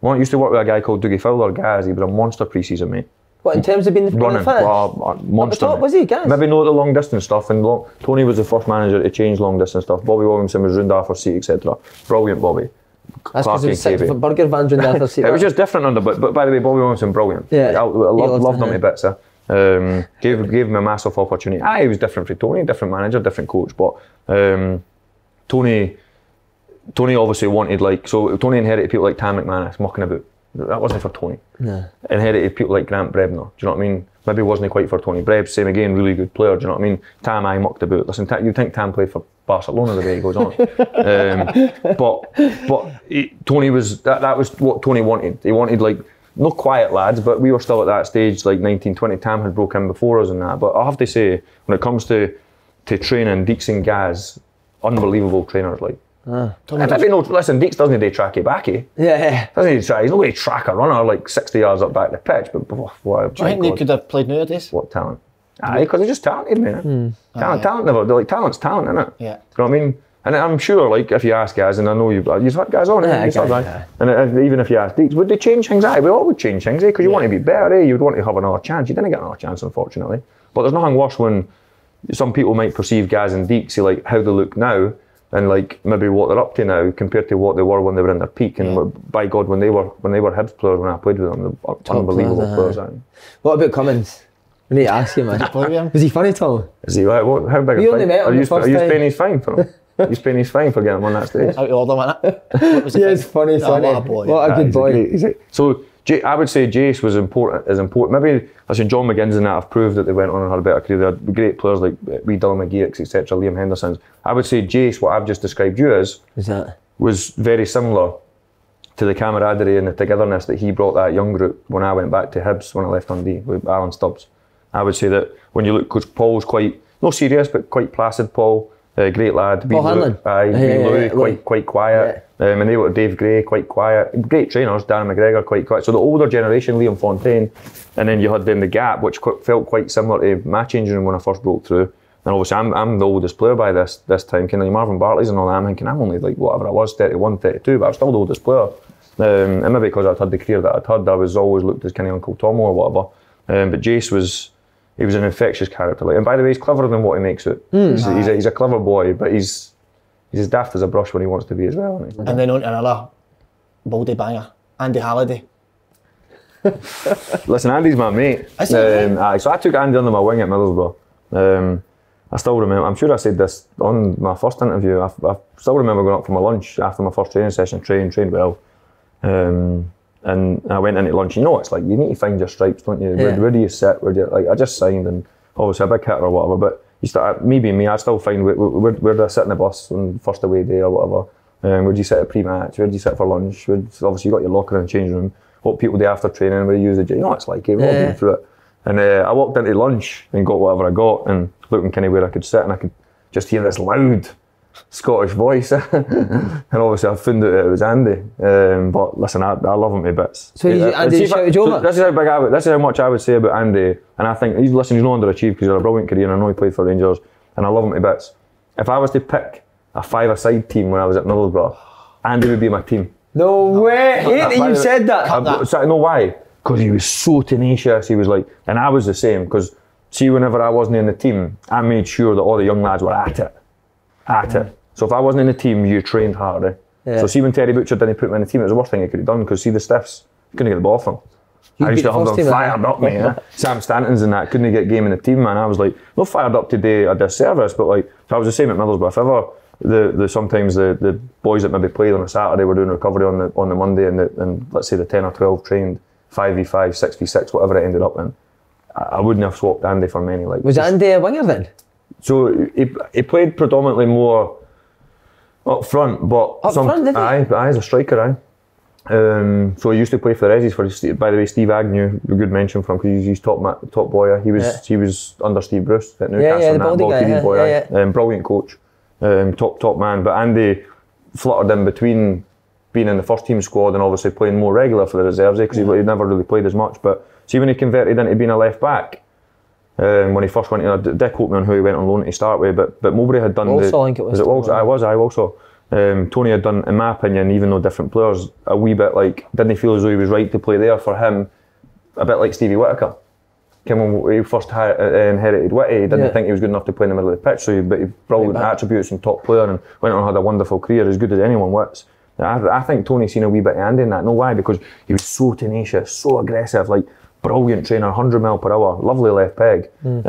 Well, I used to work with a guy called Dougie Fowler, Gaz. He was a monster pre-season, mate What, in terms of being the running. finish? Wow, a monster. top, was he, Gaz? Maybe not the long distance stuff. And long, Tony was the first manager to change long distance stuff. Bobby Williamson was round Arthur's Seat, etc. Brilliant, Bobby. That's because it was for burger vans round Arthur's Seat. It was just different under, but, but by the way, Bobby Williamson, brilliant. Yeah. I, I He loved, loved him to yeah. bits. Um, gave gave him a massive opportunity. Ah, he was different for Tony, different manager, different coach, but um, Tony, Tony obviously wanted like so. Tony inherited people like Tam McManus mucking about. That wasn't for Tony. Inherited people like Grant Brebner. Do you know what I mean? Maybe wasn't quite for Tony. Brebs, same again, really good player. Do you know what I mean? Tam, I mucked about. Listen, Ta- you think Tam played for Barcelona the way he goes on, um, but but he, Tony was that, that was what Tony wanted. He wanted like no quiet lads, but we were still at that stage, like 19, 20. Tam had broke in before us and that. But I have to say, when it comes to to training, Deeks and Gaz, unbelievable trainers. Like, Tommy, and maybe no, listen, Deeks doesn't do tracky backy. Eh? Yeah, yeah. Doesn't he try? He's not going to track a runner like 60 yards up back the pitch, but oh, what, do you think they could have played nowadays? what talent? Aye, because they're just talented, man. Hmm. Talent, Aye. talent never, like talent's talent, isn't it? Yeah. Do you know what I mean? And I'm sure, like, if you ask guys, and I know you've, you've had guys on, Yeah, you've had guys, guys. yeah. and uh, even if you ask Deeks, would they change things? Aye, we all would change things, eh? Because you want to be better, eh? You'd want to have another chance. You didn't get another chance, unfortunately. But there's nothing worse when some people might perceive Gaz and Deeks, see, like, how they look now, and like maybe what they're up to now compared to what they were when they were in their peak. And by God, when they were when they were Hibs players, when I played with them, they were unbelievable players, players. aye. aye. What about Cummings? We need to ask him, man. Play with him? Was he funny, Tom? Is he right? What, how big We a only fine? met him Are the you, first are you time. paying his fine for him? He's paying his fine for getting him on that stage. Out of order, wasn't it? What was Yeah, it's funny, Oh, funny. what a boy. What a good boy. great- he's so J- I would say Jace was important. Is important. Maybe listen, John McGinns and that have proved that they went on and had a better career. They had great players like Wee Dylan McGeoch, etc. Liam Henderson's. I would say Jace, what I've just described you as, Was that? was very similar to the camaraderie and the togetherness that he brought that young group when I went back to Hibs when I left Dundee with Alan Stubbs. I would say that when you look, because Paul's quite, not serious, but quite placid, Paul, uh, great lad. Paul Hanlon? Aye, Yeah, yeah, yeah, quite, quite quiet. Um, and they were Dave Gray, quite quiet. Great trainers, Darren McGregor, quite quiet. So the older generation, Liam Fontaine, and then you had then the gap, which felt quite similar to my changing room when I first broke through. And obviously, I'm, I'm the oldest player by this this time. Kind of Marvin Bartley's and all that. I'm thinking I'm only like whatever I was, 31, 32, but I'm still the oldest player. Um, and maybe because I'd had the career that I'd had, I was always looked as kind of Uncle Tom or whatever. Um, but Jace was, he was an infectious character. Like, and by the way, he's cleverer than what he makes it. He's, he's, a, he's a clever boy, but he's he's as daft as a brush when he wants to be as well. And then on to another baldy banger, Andy Halliday. Listen, Andy's my mate. Um, aye, so I took Andy under my wing at Middlesbrough. Um, I still remember, I'm sure I said this on my first interview. I, I still remember going up for my lunch after my first training session, trained, trained well. Um, and I went into lunch. You know, it's like you need to find your stripes, don't you? Where, Yeah. where do you sit? Where do you, like I just signed and obviously a big hitter or whatever, but you start maybe me. I still find where, where, where do I sit in the bus on first away day or whatever. Um, where do you sit at pre-match? Where do you sit for lunch? Where, obviously you got your locker and changing room. What people do after training? Where you use the gym? You know, it's like you've all Yeah. been through it. And uh, I walked into lunch and got whatever I got and looking kind of where I could sit and I could just hear this loud Scottish voice. and obviously I found out it was Andy. Um, but listen, I, I love him to bits. So Uh, Andy see if I- shouted you over? This is how big I would, this is how much I would say about Andy. And I think he's listen, he's not underachieved because he's had a brilliant career and I know he played for Rangers and I love him to bits. If I was to pick a five-a-side team when I was at Middlesbrough, Andy would be my team. No way! Hate that you said that. I, so I know why. Because he was so tenacious. He was like, and I was the same. Because see, whenever I wasn't in the team, I made sure that all the young lads were at it, at it. So if I wasn't in the team, you trained harder. Yeah. So see, when Terry Butcher didn't put me in the team, it was the worst thing he could have done. Because see, the stiffs couldn't get the ball from. I used to have them fired eh? up, mate. eh? Sam Stanton's and that couldn't get game in the team, man. I was like, not fired up today a disservice, but like, so I was the same at Middlesbrough. If ever the, the sometimes the, the boys that maybe played on a Saturday were doing recovery on the on the Monday, and the, and let's say the ten or twelve trained five v five, six v six, whatever it ended up in, I, I wouldn't have swapped Andy for many. Like, Was Andy a winger then? So he, he played predominantly more up front, but Up front, did he? aye, aye, as a striker, aye. Um, so he used to play for the Rezzies for. By the way, Steve Agnew, a good mention from because he's top ma- top boy. He was Yeah. he was under Steve Bruce at yeah, Newcastle. the and that ball guy, yeah, boy, yeah, aye. Um, brilliant coach, um, top top man. But Andy fluttered in between being in the first team squad and obviously playing more regular for the reserves because he he'd never really played as much. But see when he converted into being a left back. Um, when he first went in, Dick me on who he went on loan to start with, but but Mowbray had done the, I think it was. it Walsall? I was, I also. Um, Tony had done, in my opinion, even though different players, a wee bit like, didn't he feel as though he was right to play there for him, a bit like Stevie Whittaker. Came when he first ha- uh, inherited Whitty, he didn't Yeah. think he was good enough to play in the middle of the pitch, so he, but he brilliant Right attributes and top player and went on and had a wonderful career, as good as anyone was. I, I think Tony's seen a wee bit of Andy in that. No why? Because he was so tenacious, so aggressive, like brilliant trainer, 100 mile per hour, lovely left peg. Um,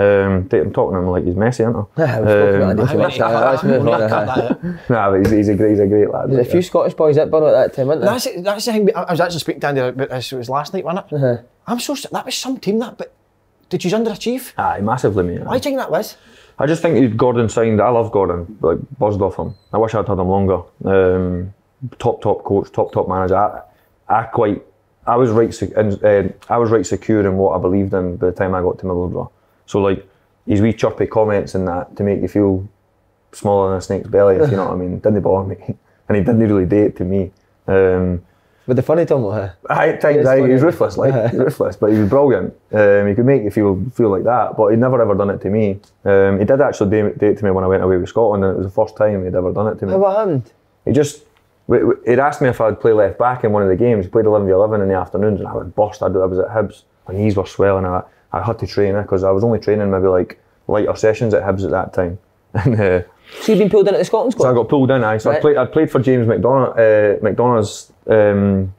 I'm talking to him like he's Messi, aren't I? Yeah, we've spoken about Um, Andy too much. Yeah, let's move on. Cut that out. Nah, but he's, he's, a great, he's a great lad. There's a few Scottish boys at Burn at that time, weren't there? That's, that's the thing. I I was actually speaking to Andy about this. It was last night, wasn't it? Uh-huh. I'm so that was some team that, but did you underachieve? Aye, massively, mate. Why do you think that was? I just think he- Gordon signed. I love Gordon. Like buzzed off him. I wish I'd had him longer. Um, top, top coach, top, top manager. I, I quite. I was right. sec- in- uh, I was right secure in what I believed in by the time I got to Middlesbrough. So like his wee chirpy comments and that to make you feel smaller than a snake's belly, if you know what I mean, didn't bother me, and he didn't really do it to me. Um, With the funny Tom, huh? Aye, at times, he was ruthless, like he was ruthless, but he was brilliant. Um, he could make you feel feel like that, but he'd never ever done it to me. Um, he did actually do, do it to me when I went away with Scotland, and it was the first time he'd ever done it to me. How what happened? He just he'd asked me if I'd play left back in one of the games. He played 11 v 11 in the afternoons, and I would burst. I'd, I was at Hibs, my knees were swelling. I, I had to train because I was only training maybe like lighter sessions at Hibs at that time. And uh, So you've been pulled into the Scotland squad. so I got pulled in. I so I played. I played for James McDonough. Uh, McDonough's. Um,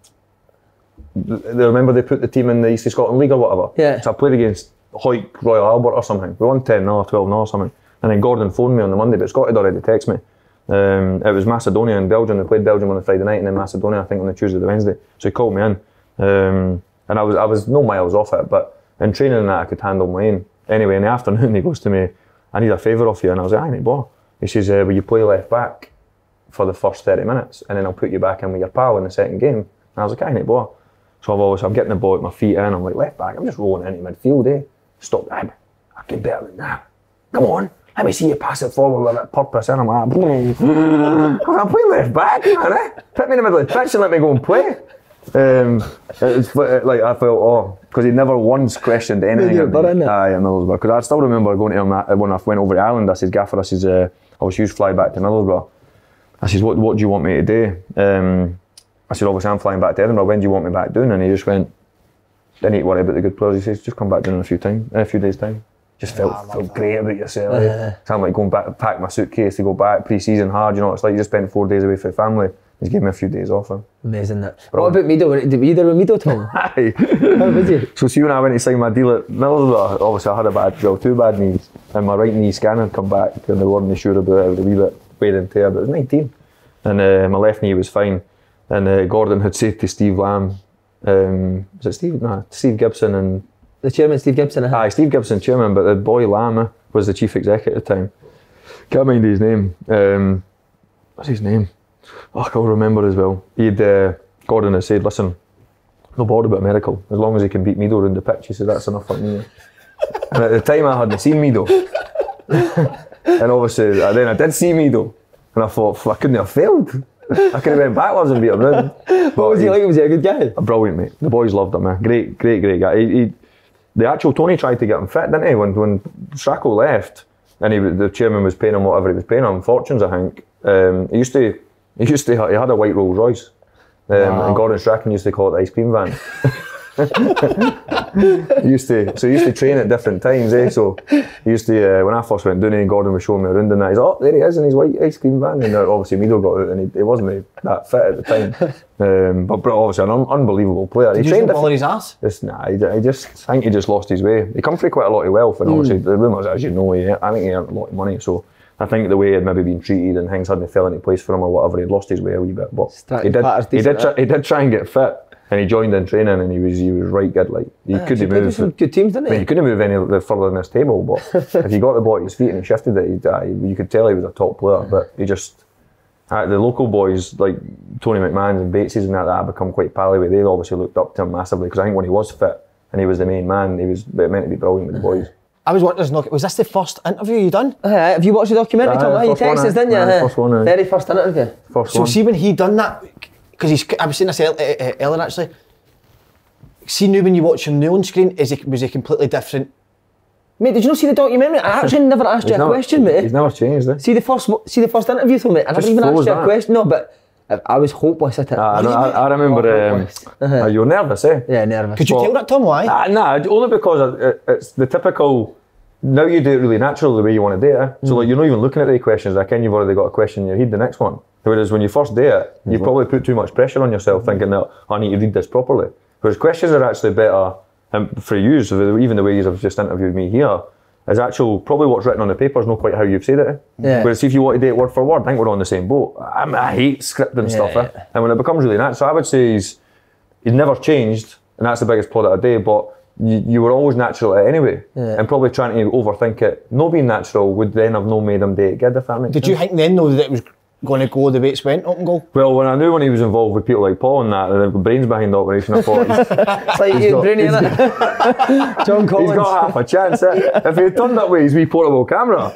they remember they put the team in the East of Scotland League or whatever. Yeah. So I played against Hoyk Royal Albert or something. We won 10 0 12 0 or something. And then Gordon phoned me on the Monday, but Scott had already texted me. Um, it was Macedonia and Belgium. They played Belgium on the Friday night, and then Macedonia, I think, on the Tuesday, the Wednesday. So he called me in, um, and I was I was no miles off it. But in training and that, I could handle my aim. Anyway, in the afternoon, he goes to me, "I need a favour off you," and I was like, "I need ball." He says, uh, "Will you play left back for the first thirty minutes, and then I'll put you back in with your pal in the second game?" And I was like, "I need ball." So I've always I'm getting the ball with my feet in. I'm like left back. I'm just rolling into midfield. Eh? Stop that. I can better than that. Come on. Let me see you pass it forward with that purpose. And I'm like, I'm playing left back, man. Eh? Put me in the middle of the pitch and let me go and play. Um, like I felt oh because he never once questioned anything. you of me. in it. Aye, at Middlesbrough. Because I still remember going to him when I went over to Ireland. I said, Gaffer, I says, uh, I was used to fly back to Middlesbrough. I says, what, what do you want me to do? Um, I said, obviously I'm flying back to Edinburgh. When do you want me back doing? And he just went, didn't need to worry about the good players. He says, just come back doing in a few time, in a few days time. Just felt, felt great about yourself. eh? So I'm like going back, pack my suitcase to go back pre-season hard. You know, it's like you just spent four days away from family. He's given me a few days off. Him. Amazing that. What about Mido? Did we either with Mido, Tom? Aye. How was you? So see when I went to sign my deal at Middlesbrough, obviously I had a bad well, two bad knees, and my right knee scan had come back, and they weren't sure about it. It was a wee bit wear and tear, but it was 19, and uh, my left knee was fine. And uh, Gordon had said to Steve Lamb, um, was it Steve? No, Steve Gibson and The chairman, Steve Gibson. uh, aye, Steve Gibson chairman, but the boy Lamb uh, was the chief executive at the time. Can't mind his name. Um, what's his name? Oh, I can't remember as well. He'd uh, Gordon had said, "Listen, no bother about medical. As long as he can beat Mido in the pitch, he said that's enough for me." and at the time, I hadn't seen Mido, and obviously, then I did see Mido, and I thought, I couldn't have failed. I could have went backwards and beat him round. What was he like? Was he a good guy? A brilliant mate. The boys loved him. Man. Great, great, great guy. He, he, the actual Tony tried to get him fit, didn't he? When when Stracco left, and he, the chairman was paying him whatever he was paying him, fortunes, I think. Um, he used to, he used to, he had a white Rolls Royce, um, and Gordon Strachan used to call it the ice cream van. he used to, so he used to train at different times, eh? So he used to, uh, when I first went down, and Gordon was showing me around, and that he's oh, there he is in his white ice cream van, and uh, obviously Mido got out, and he, he wasn't that fit at the time, um, but, but obviously an un- unbelievable player. He Did you trained bother his ass? just nah, he, I just I think he just lost his way. He come from quite a lot of wealth, and obviously the rumours, as you know, he, I think he earned a lot of money. So I think the way he'd maybe been treated and things hadn't fell into place for him or whatever, he'd lost his way a wee bit. But he did, he did, try, eh? he did try and get fit, and he joined in training, and he was he was right good. Like he He couldn't played move. some good teams, didn't I mean, he? he couldn't move any further than this table, but if he got the ball at his feet and he shifted it, he'd, uh, you could tell he was a top player. But he just uh, the local boys like Tony McMahon and Bateses and that that I become quite pally with. They obviously looked up to him massively because I think when he was fit and he was the main man, he was it meant to be brilliant with the boys. I was wondering, look, was this the first interview you done? Aye, aye. have you watched the documentary, Aye, Tom? Aye, you texted us, didn't you? Aye, Aye. first one, aye. Very first interview. First So one. see when he done that, because he's, I was saying this earlier, uh, actually. See now when you watch him now on screen, is he was he completely different? Mate, did you not see the documentary? I actually never asked you a never- question, mate. He's never changed, eh? See the first, see the first interview, Tom, mate. I never even asked you a question. No, but I, was hopeless at it. Ah, I, know, I, I remember. Um, uh, you were nervous, eh? yeah, nervous. Could you Well- tell that Tom why? Ah, nah, only because it, it's the typical. Now you do it really natural the way you want to do it. eh? So like you're not even looking at the questions. Like, and you've already got a question in your head. The next one. Whereas when you first do it, you probably put too much pressure on yourself, thinking that "Oh, I need to read this properly. Whereas questions are actually better um, for you. So even the way you have just interviewed me here is actual. Probably what's written on the paper is not quite how you've said it. Yeah. Whereas if you want to do it word for word, I think we're on the same boat. I, I hate scripting stuff. eh? And when it becomes really natural, so I would say he's he's never changed, and that's the biggest plot of the day. But you, you were always natural at it anyway, Yeah. and probably trying to overthink it. Not being natural would then have no made him do it good, if that makes Did sense. you think then though that it was going to go the way it's went up and goal? Well, when I knew when he was involved with people like Paul and that, and the brains behind the operation, I thought he's, It's like He's you, got- Bruni, he's innit? John he's Collins. got half a chance. eh? if he had turned up with his wee portable camera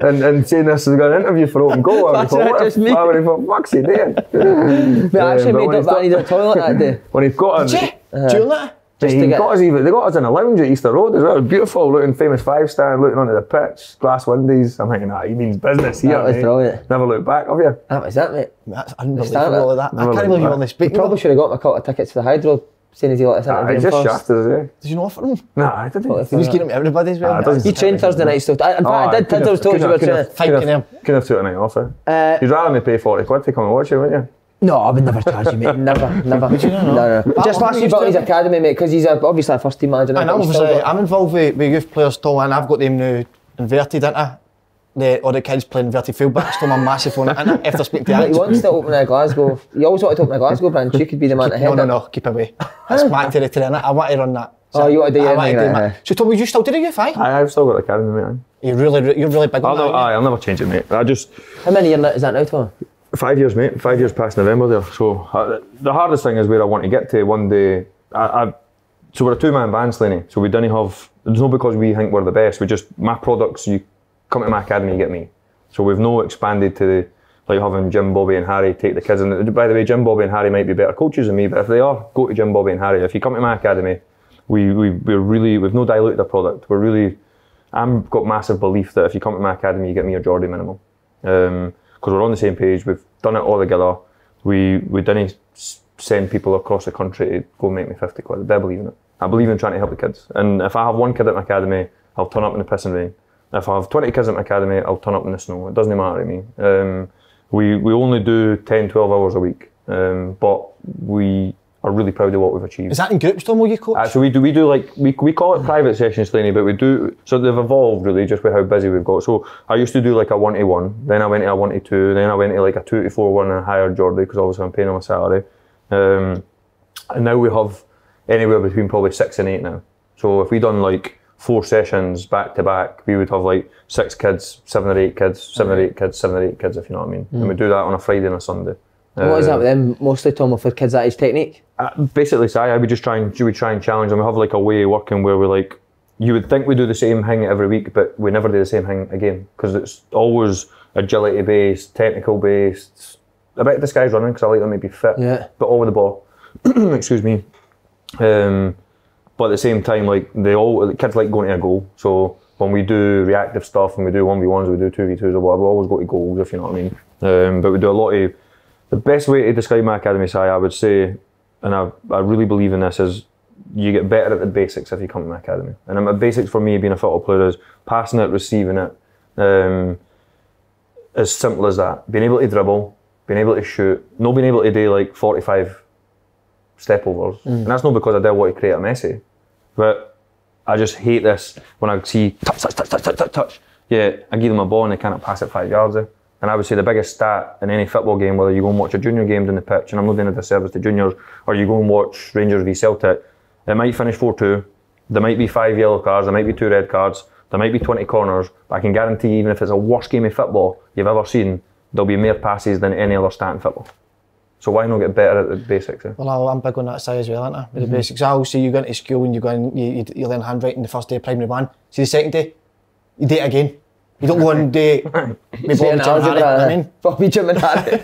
and, and saying this is got an interview for open goal, I would have That's thought, what just the me. f- I would have thought, fuck's he doing? But I actually Um, but made up that I needed a toilet that day. When he got us, Gee, doing that? Just he to get- got us even, they got us in a lounge at Easter Road as well. Beautiful, looking famous five star, looking onto the pitch, glass windows. I'm thinking, ah, he means business here. That was mate. brilliant. Never look back, have you? That was it, mate. That's Start unbelievable. it. That. I can't believe you looked on the back. Probably should have got my couple of tickets to the Hydro, seeing as he let us Ah, interview he him just first. shafted us, eh? Did you not offer him? Nah, I didn't. Well, He was getting him to everybody as well. Ah, it You trained Thursday night still. I- In fact, I did. Tids, I was told you were training. Thanking him. Couldn't have took a night off, eh? Uh, You'd rather me pay 40 quid to come and watch it, wouldn't you? No, I would never charge you, mate. Never, never. Would you not? No, no. But Just what last we year, used about his academy, mate, because he's a, obviously a first team manager. And I'm, obviously, got- I'm involved with, with youth players, Tom, and I've got them now inverted, ain't I? The, all the kids playing inverted fullbacks, Tom, I'm massive on it, ain't I? After speaking to But Alex. he wants to open a Glasgow. He always wanted to open a Glasgow branch. You could be the man to head No, no, no, keep away. That's my territory, innit? I want to run that. Oh, you want to do I your want to do my- So, Tom, you still do the youth, aye? Aye, I've still got the academy, mate. You're really, you're really big I'll, on that. never, aren't aye, I'll never change it, mate. I just, How many years is that now, Tom? Five years, mate. Five years past November there. So uh, the hardest thing is where I want to get to one day. I, I, so we're a two-man band, Slaney. So we don't have. It's not because we think we're the best. We just my products. You come to my academy, you get me. So we've no expanded to the, like having Jim, Bobby, and Harry take the kids. And by the way, Jim, Bobby, and Harry might be better coaches than me, but if they are, go to Jim, Bobby, and Harry. If you come to my academy, we we we're really we've no diluted the product. We're really. I'm got massive belief that if you come to my academy, you get me or Jordy minimum. Um, because we're on the same page. We've done it all together. We we didn't send people across the country to go make me fifty quid. I believe in it. I believe in trying to help the kids. And if I have one kid at my academy, I'll turn up in the piss and rain. If I have twenty kids at my academy, I'll turn up in the snow. It doesn't matter to me. Um, We we only do 10, 12 hours a week, um, but we are really proud of what we've achieved. Is that in groups, Tom, will you coach? Uh, so we do we do like we, we call it private sessions, Slaney, but we do so they've evolved really just with how busy we've got. So I used to do like a one to one, then I went to a one to two, then I went to like a two to four one and hired Jordy because obviously I'm paying him a salary. Um, and now we have anywhere between probably six and eight now. So if we done like four sessions back to back, we would have like six kids, seven or eight kids, seven or eight kids, seven or eight kids, if you know what I mean. And we do that on a Friday and a Sunday. What is Uh, that with them mostly, Tom, for kids that age technique? uh, basically, so I would just try and we try and challenge them. We have like a way of working where we like you would think we do the same thing every week, but we never do the same thing again because it's always agility based, technical based. A bit of this guy's running because I like them to be fit, Yeah. but all with the ball. Excuse me. Um, but at the same time, like they all the kids like going to a goal. So when we do reactive stuff and we do one v ones, we do two v twos or whatever, we always go to goals if you know what I mean. Um, but we do a lot of the best way to describe my academy side, I would say, and I, I really believe in this, is you get better at the basics if you come to my academy. And the basics for me being a football player is passing it, receiving it, um, as simple as that. Being able to dribble, being able to shoot, not being able to do like 45 step overs. And that's not because I don't want to create a Messi, but I just hate this when I see touch, touch, touch, touch, touch, touch, touch. Yeah, I give them a ball and they can't pass it five yards. eh. And I would say the biggest stat in any football game, whether you go and watch a junior game down the pitch, and I'm not doing a disservice to juniors, or you go and watch Rangers v Celtic, it might finish 4 2. There might be five yellow cards, there might be two red cards, there might be 20 corners, but I can guarantee, even if it's the worst game of football you've ever seen, there'll be more passes than any other stat in football. So why not get better at the basics? Eh? Well, I- I'm big on that side as well, aren't I? With the basics. I'll see you go into school and you go and you, you, you learn handwriting the first day of primary one. See the second day, you do it again. You don't go and do it with Bobby Saying Jim Harry, I mean, Bobby Jim and Harry.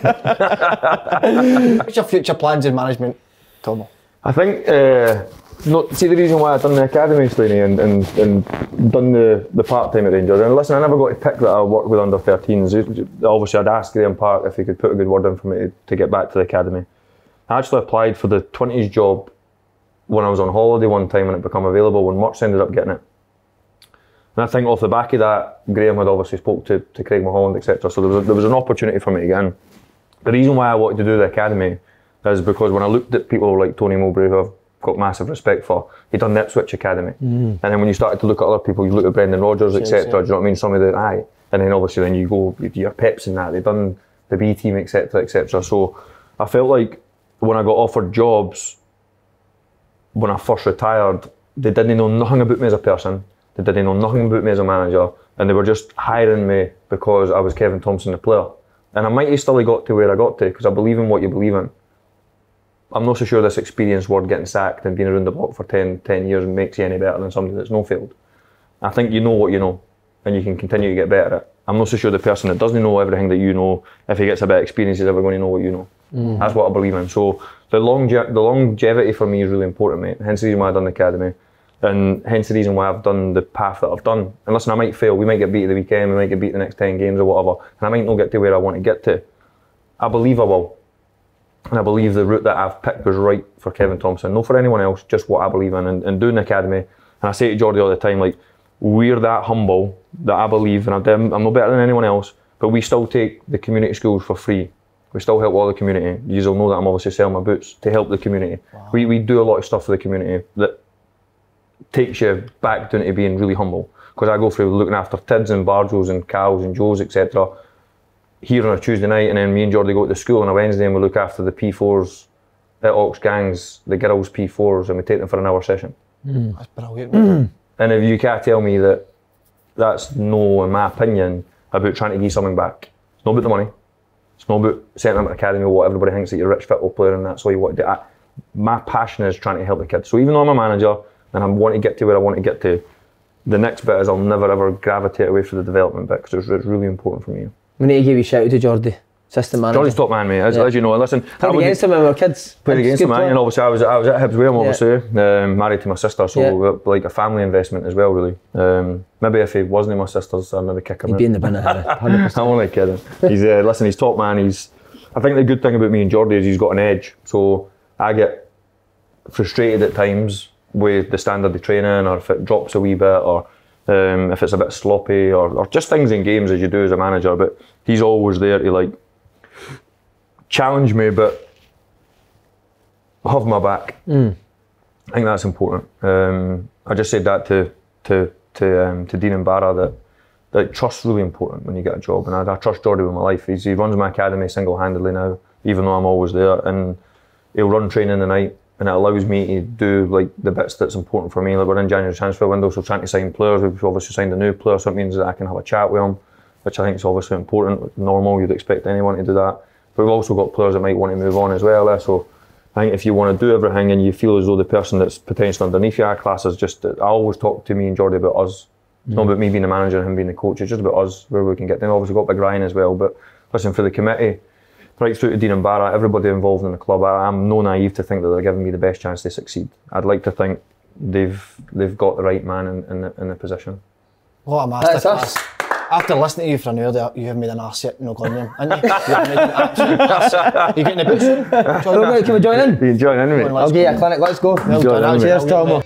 what's your future plans in management, Tom? I think, uh, not, see the reason why I've done the academy, Slaney, and, and, and done the, the part time at Rangers. And listen, I never got to pick that I worked with under 13s. Obviously, I'd asked Graham Park if he could put a good word in for me to, to get back to the academy. I actually applied for the 20s job when I was on holiday one time and it became available when March ended up getting it. And I think off the back of that, Graham had obviously spoke to, to Craig Mulholland, etc. So there was, a, there was an opportunity for me to get in. The reason why I wanted to do the academy is because when I looked at people like Tony Mowbray, who I've got massive respect for, he'd done the Ipswich Academy. Mm. And then when you started to look at other people, you look at Brendan Rodgers, etc. yeah. Do you know what I mean? Some of the aye. And then obviously then you go your Peps and that, they've done the B team, etc. etc. So I felt like when I got offered jobs when I first retired, they didn't know nothing about me as a person. They didn't know nothing about me as a manager, and they were just hiring me because I was Kevin Thomson, the player. And I might have still got to where I got to because I believe in what you believe in. I'm not so sure this experience word getting sacked and being around the block for 10, 10 years makes you any better than somebody that's no failed. I think you know what you know, and you can continue to get better at it. I'm not so sure the person that doesn't know everything that you know, if he gets a bit of experience, is ever going to know what you know. Mm. That's what I believe in. So the longe- the longevity for me is really important, mate. Hence the reason why I've done the academy, and hence the reason why I've done the path that I've done. And listen, I might fail. We might get beat at the weekend. We might get beat the next ten games or whatever, and I might not get to where I want to get to. I believe I will. And I believe the route that I've picked was right for Kevin Thomson, not for anyone else, just what I believe in. And, and doing the academy, and I say to Jordy all the time, like, we're that humble that I believe, and I'm, I'm no better than anyone else, but we still take the community schools for free. We still help all the community. You will know that I'm obviously selling my boots to help the community. We, we do a lot of stuff for the community that takes you back down to being really humble. Because I go through looking after Tids and Barjos and Cows and Joes, etc. Here on a Tuesday night, and then me and Jordy go to school on a Wednesday and we look after the P4s at Oxgangs, the girls' P4s, and we take them for an hour session. Hmm. That's brilliant. And if you can't tell me that that's no, in my opinion, about trying to give something back. It's not about the money. It's not about setting up an academy or what everybody thinks that you're a rich football player and that's all you want to do. I, my passion is trying to help the kids. So even though I'm a manager and I want to get to where I want to get to, the next bit is I'll never ever gravitate away from the development bit because it's, it's really important for me. we need to give you a shout out to Jordy, assistant manager. Johnny's top man, mate. As, Yeah. as you know, listen, Played against him when we were kids. Played against him, man. And obviously, I was I was at Hibs with him, Yeah. obviously. Um, married to my sister, so Yeah. like a family investment as well, really. Um, maybe if he wasn't in my sister's, I'd maybe kick him He'd out. be in the bin at Harry, 100%. I'm only kidding. He's uh, listen. He's top man. He's. I think the good thing about me and Jordy is he's got an edge. So I get frustrated at times with the standard of training, or if it drops a wee bit, or um, if it's a bit sloppy, or, or just things in games as you do as a manager. But he's always there to like challenge me, but have my back. I think that's important. Um, I just said that to to to um, to Dean and Barra that that trust's really important when you get a job, and I, I trust Jordy with my life. He's, he runs my academy single handedly now, even though I'm always there, and he'll run training the night, and it allows me to do like the bits that's important for me. Like we're in January transfer window, so trying to sign players. We've obviously signed a new player, so it means that I can have a chat with him, which I think is obviously important. Normal, you'd expect anyone to do that. But we've also got players that might want to move on as well. eh, So I think if you want to do everything and you feel as though the person that's potentially underneath your our class is just. I always talk to me and Jordy about us. It's not about me being the manager and him being the coach. It's just about us where we can get. Then obviously got Big Ryan as well. But listen, for the committee, right through to Dean and Barra, everybody involved in the club, I, I'm no naive to think that they're giving me the best chance to succeed. I'd like to think they've they've got the right man in, in, the, in the position. What a That's us. masterclass. After listening to you for an hour, you have made an arse yet, no Glenn, haven't you? You've made an absolute arse. You getting a boot soon? Can we join in? You enjoying anyway? Let's I'll go. give you a clinic, let's go. Well Enjoy done. Cheers, I'll Tom. it.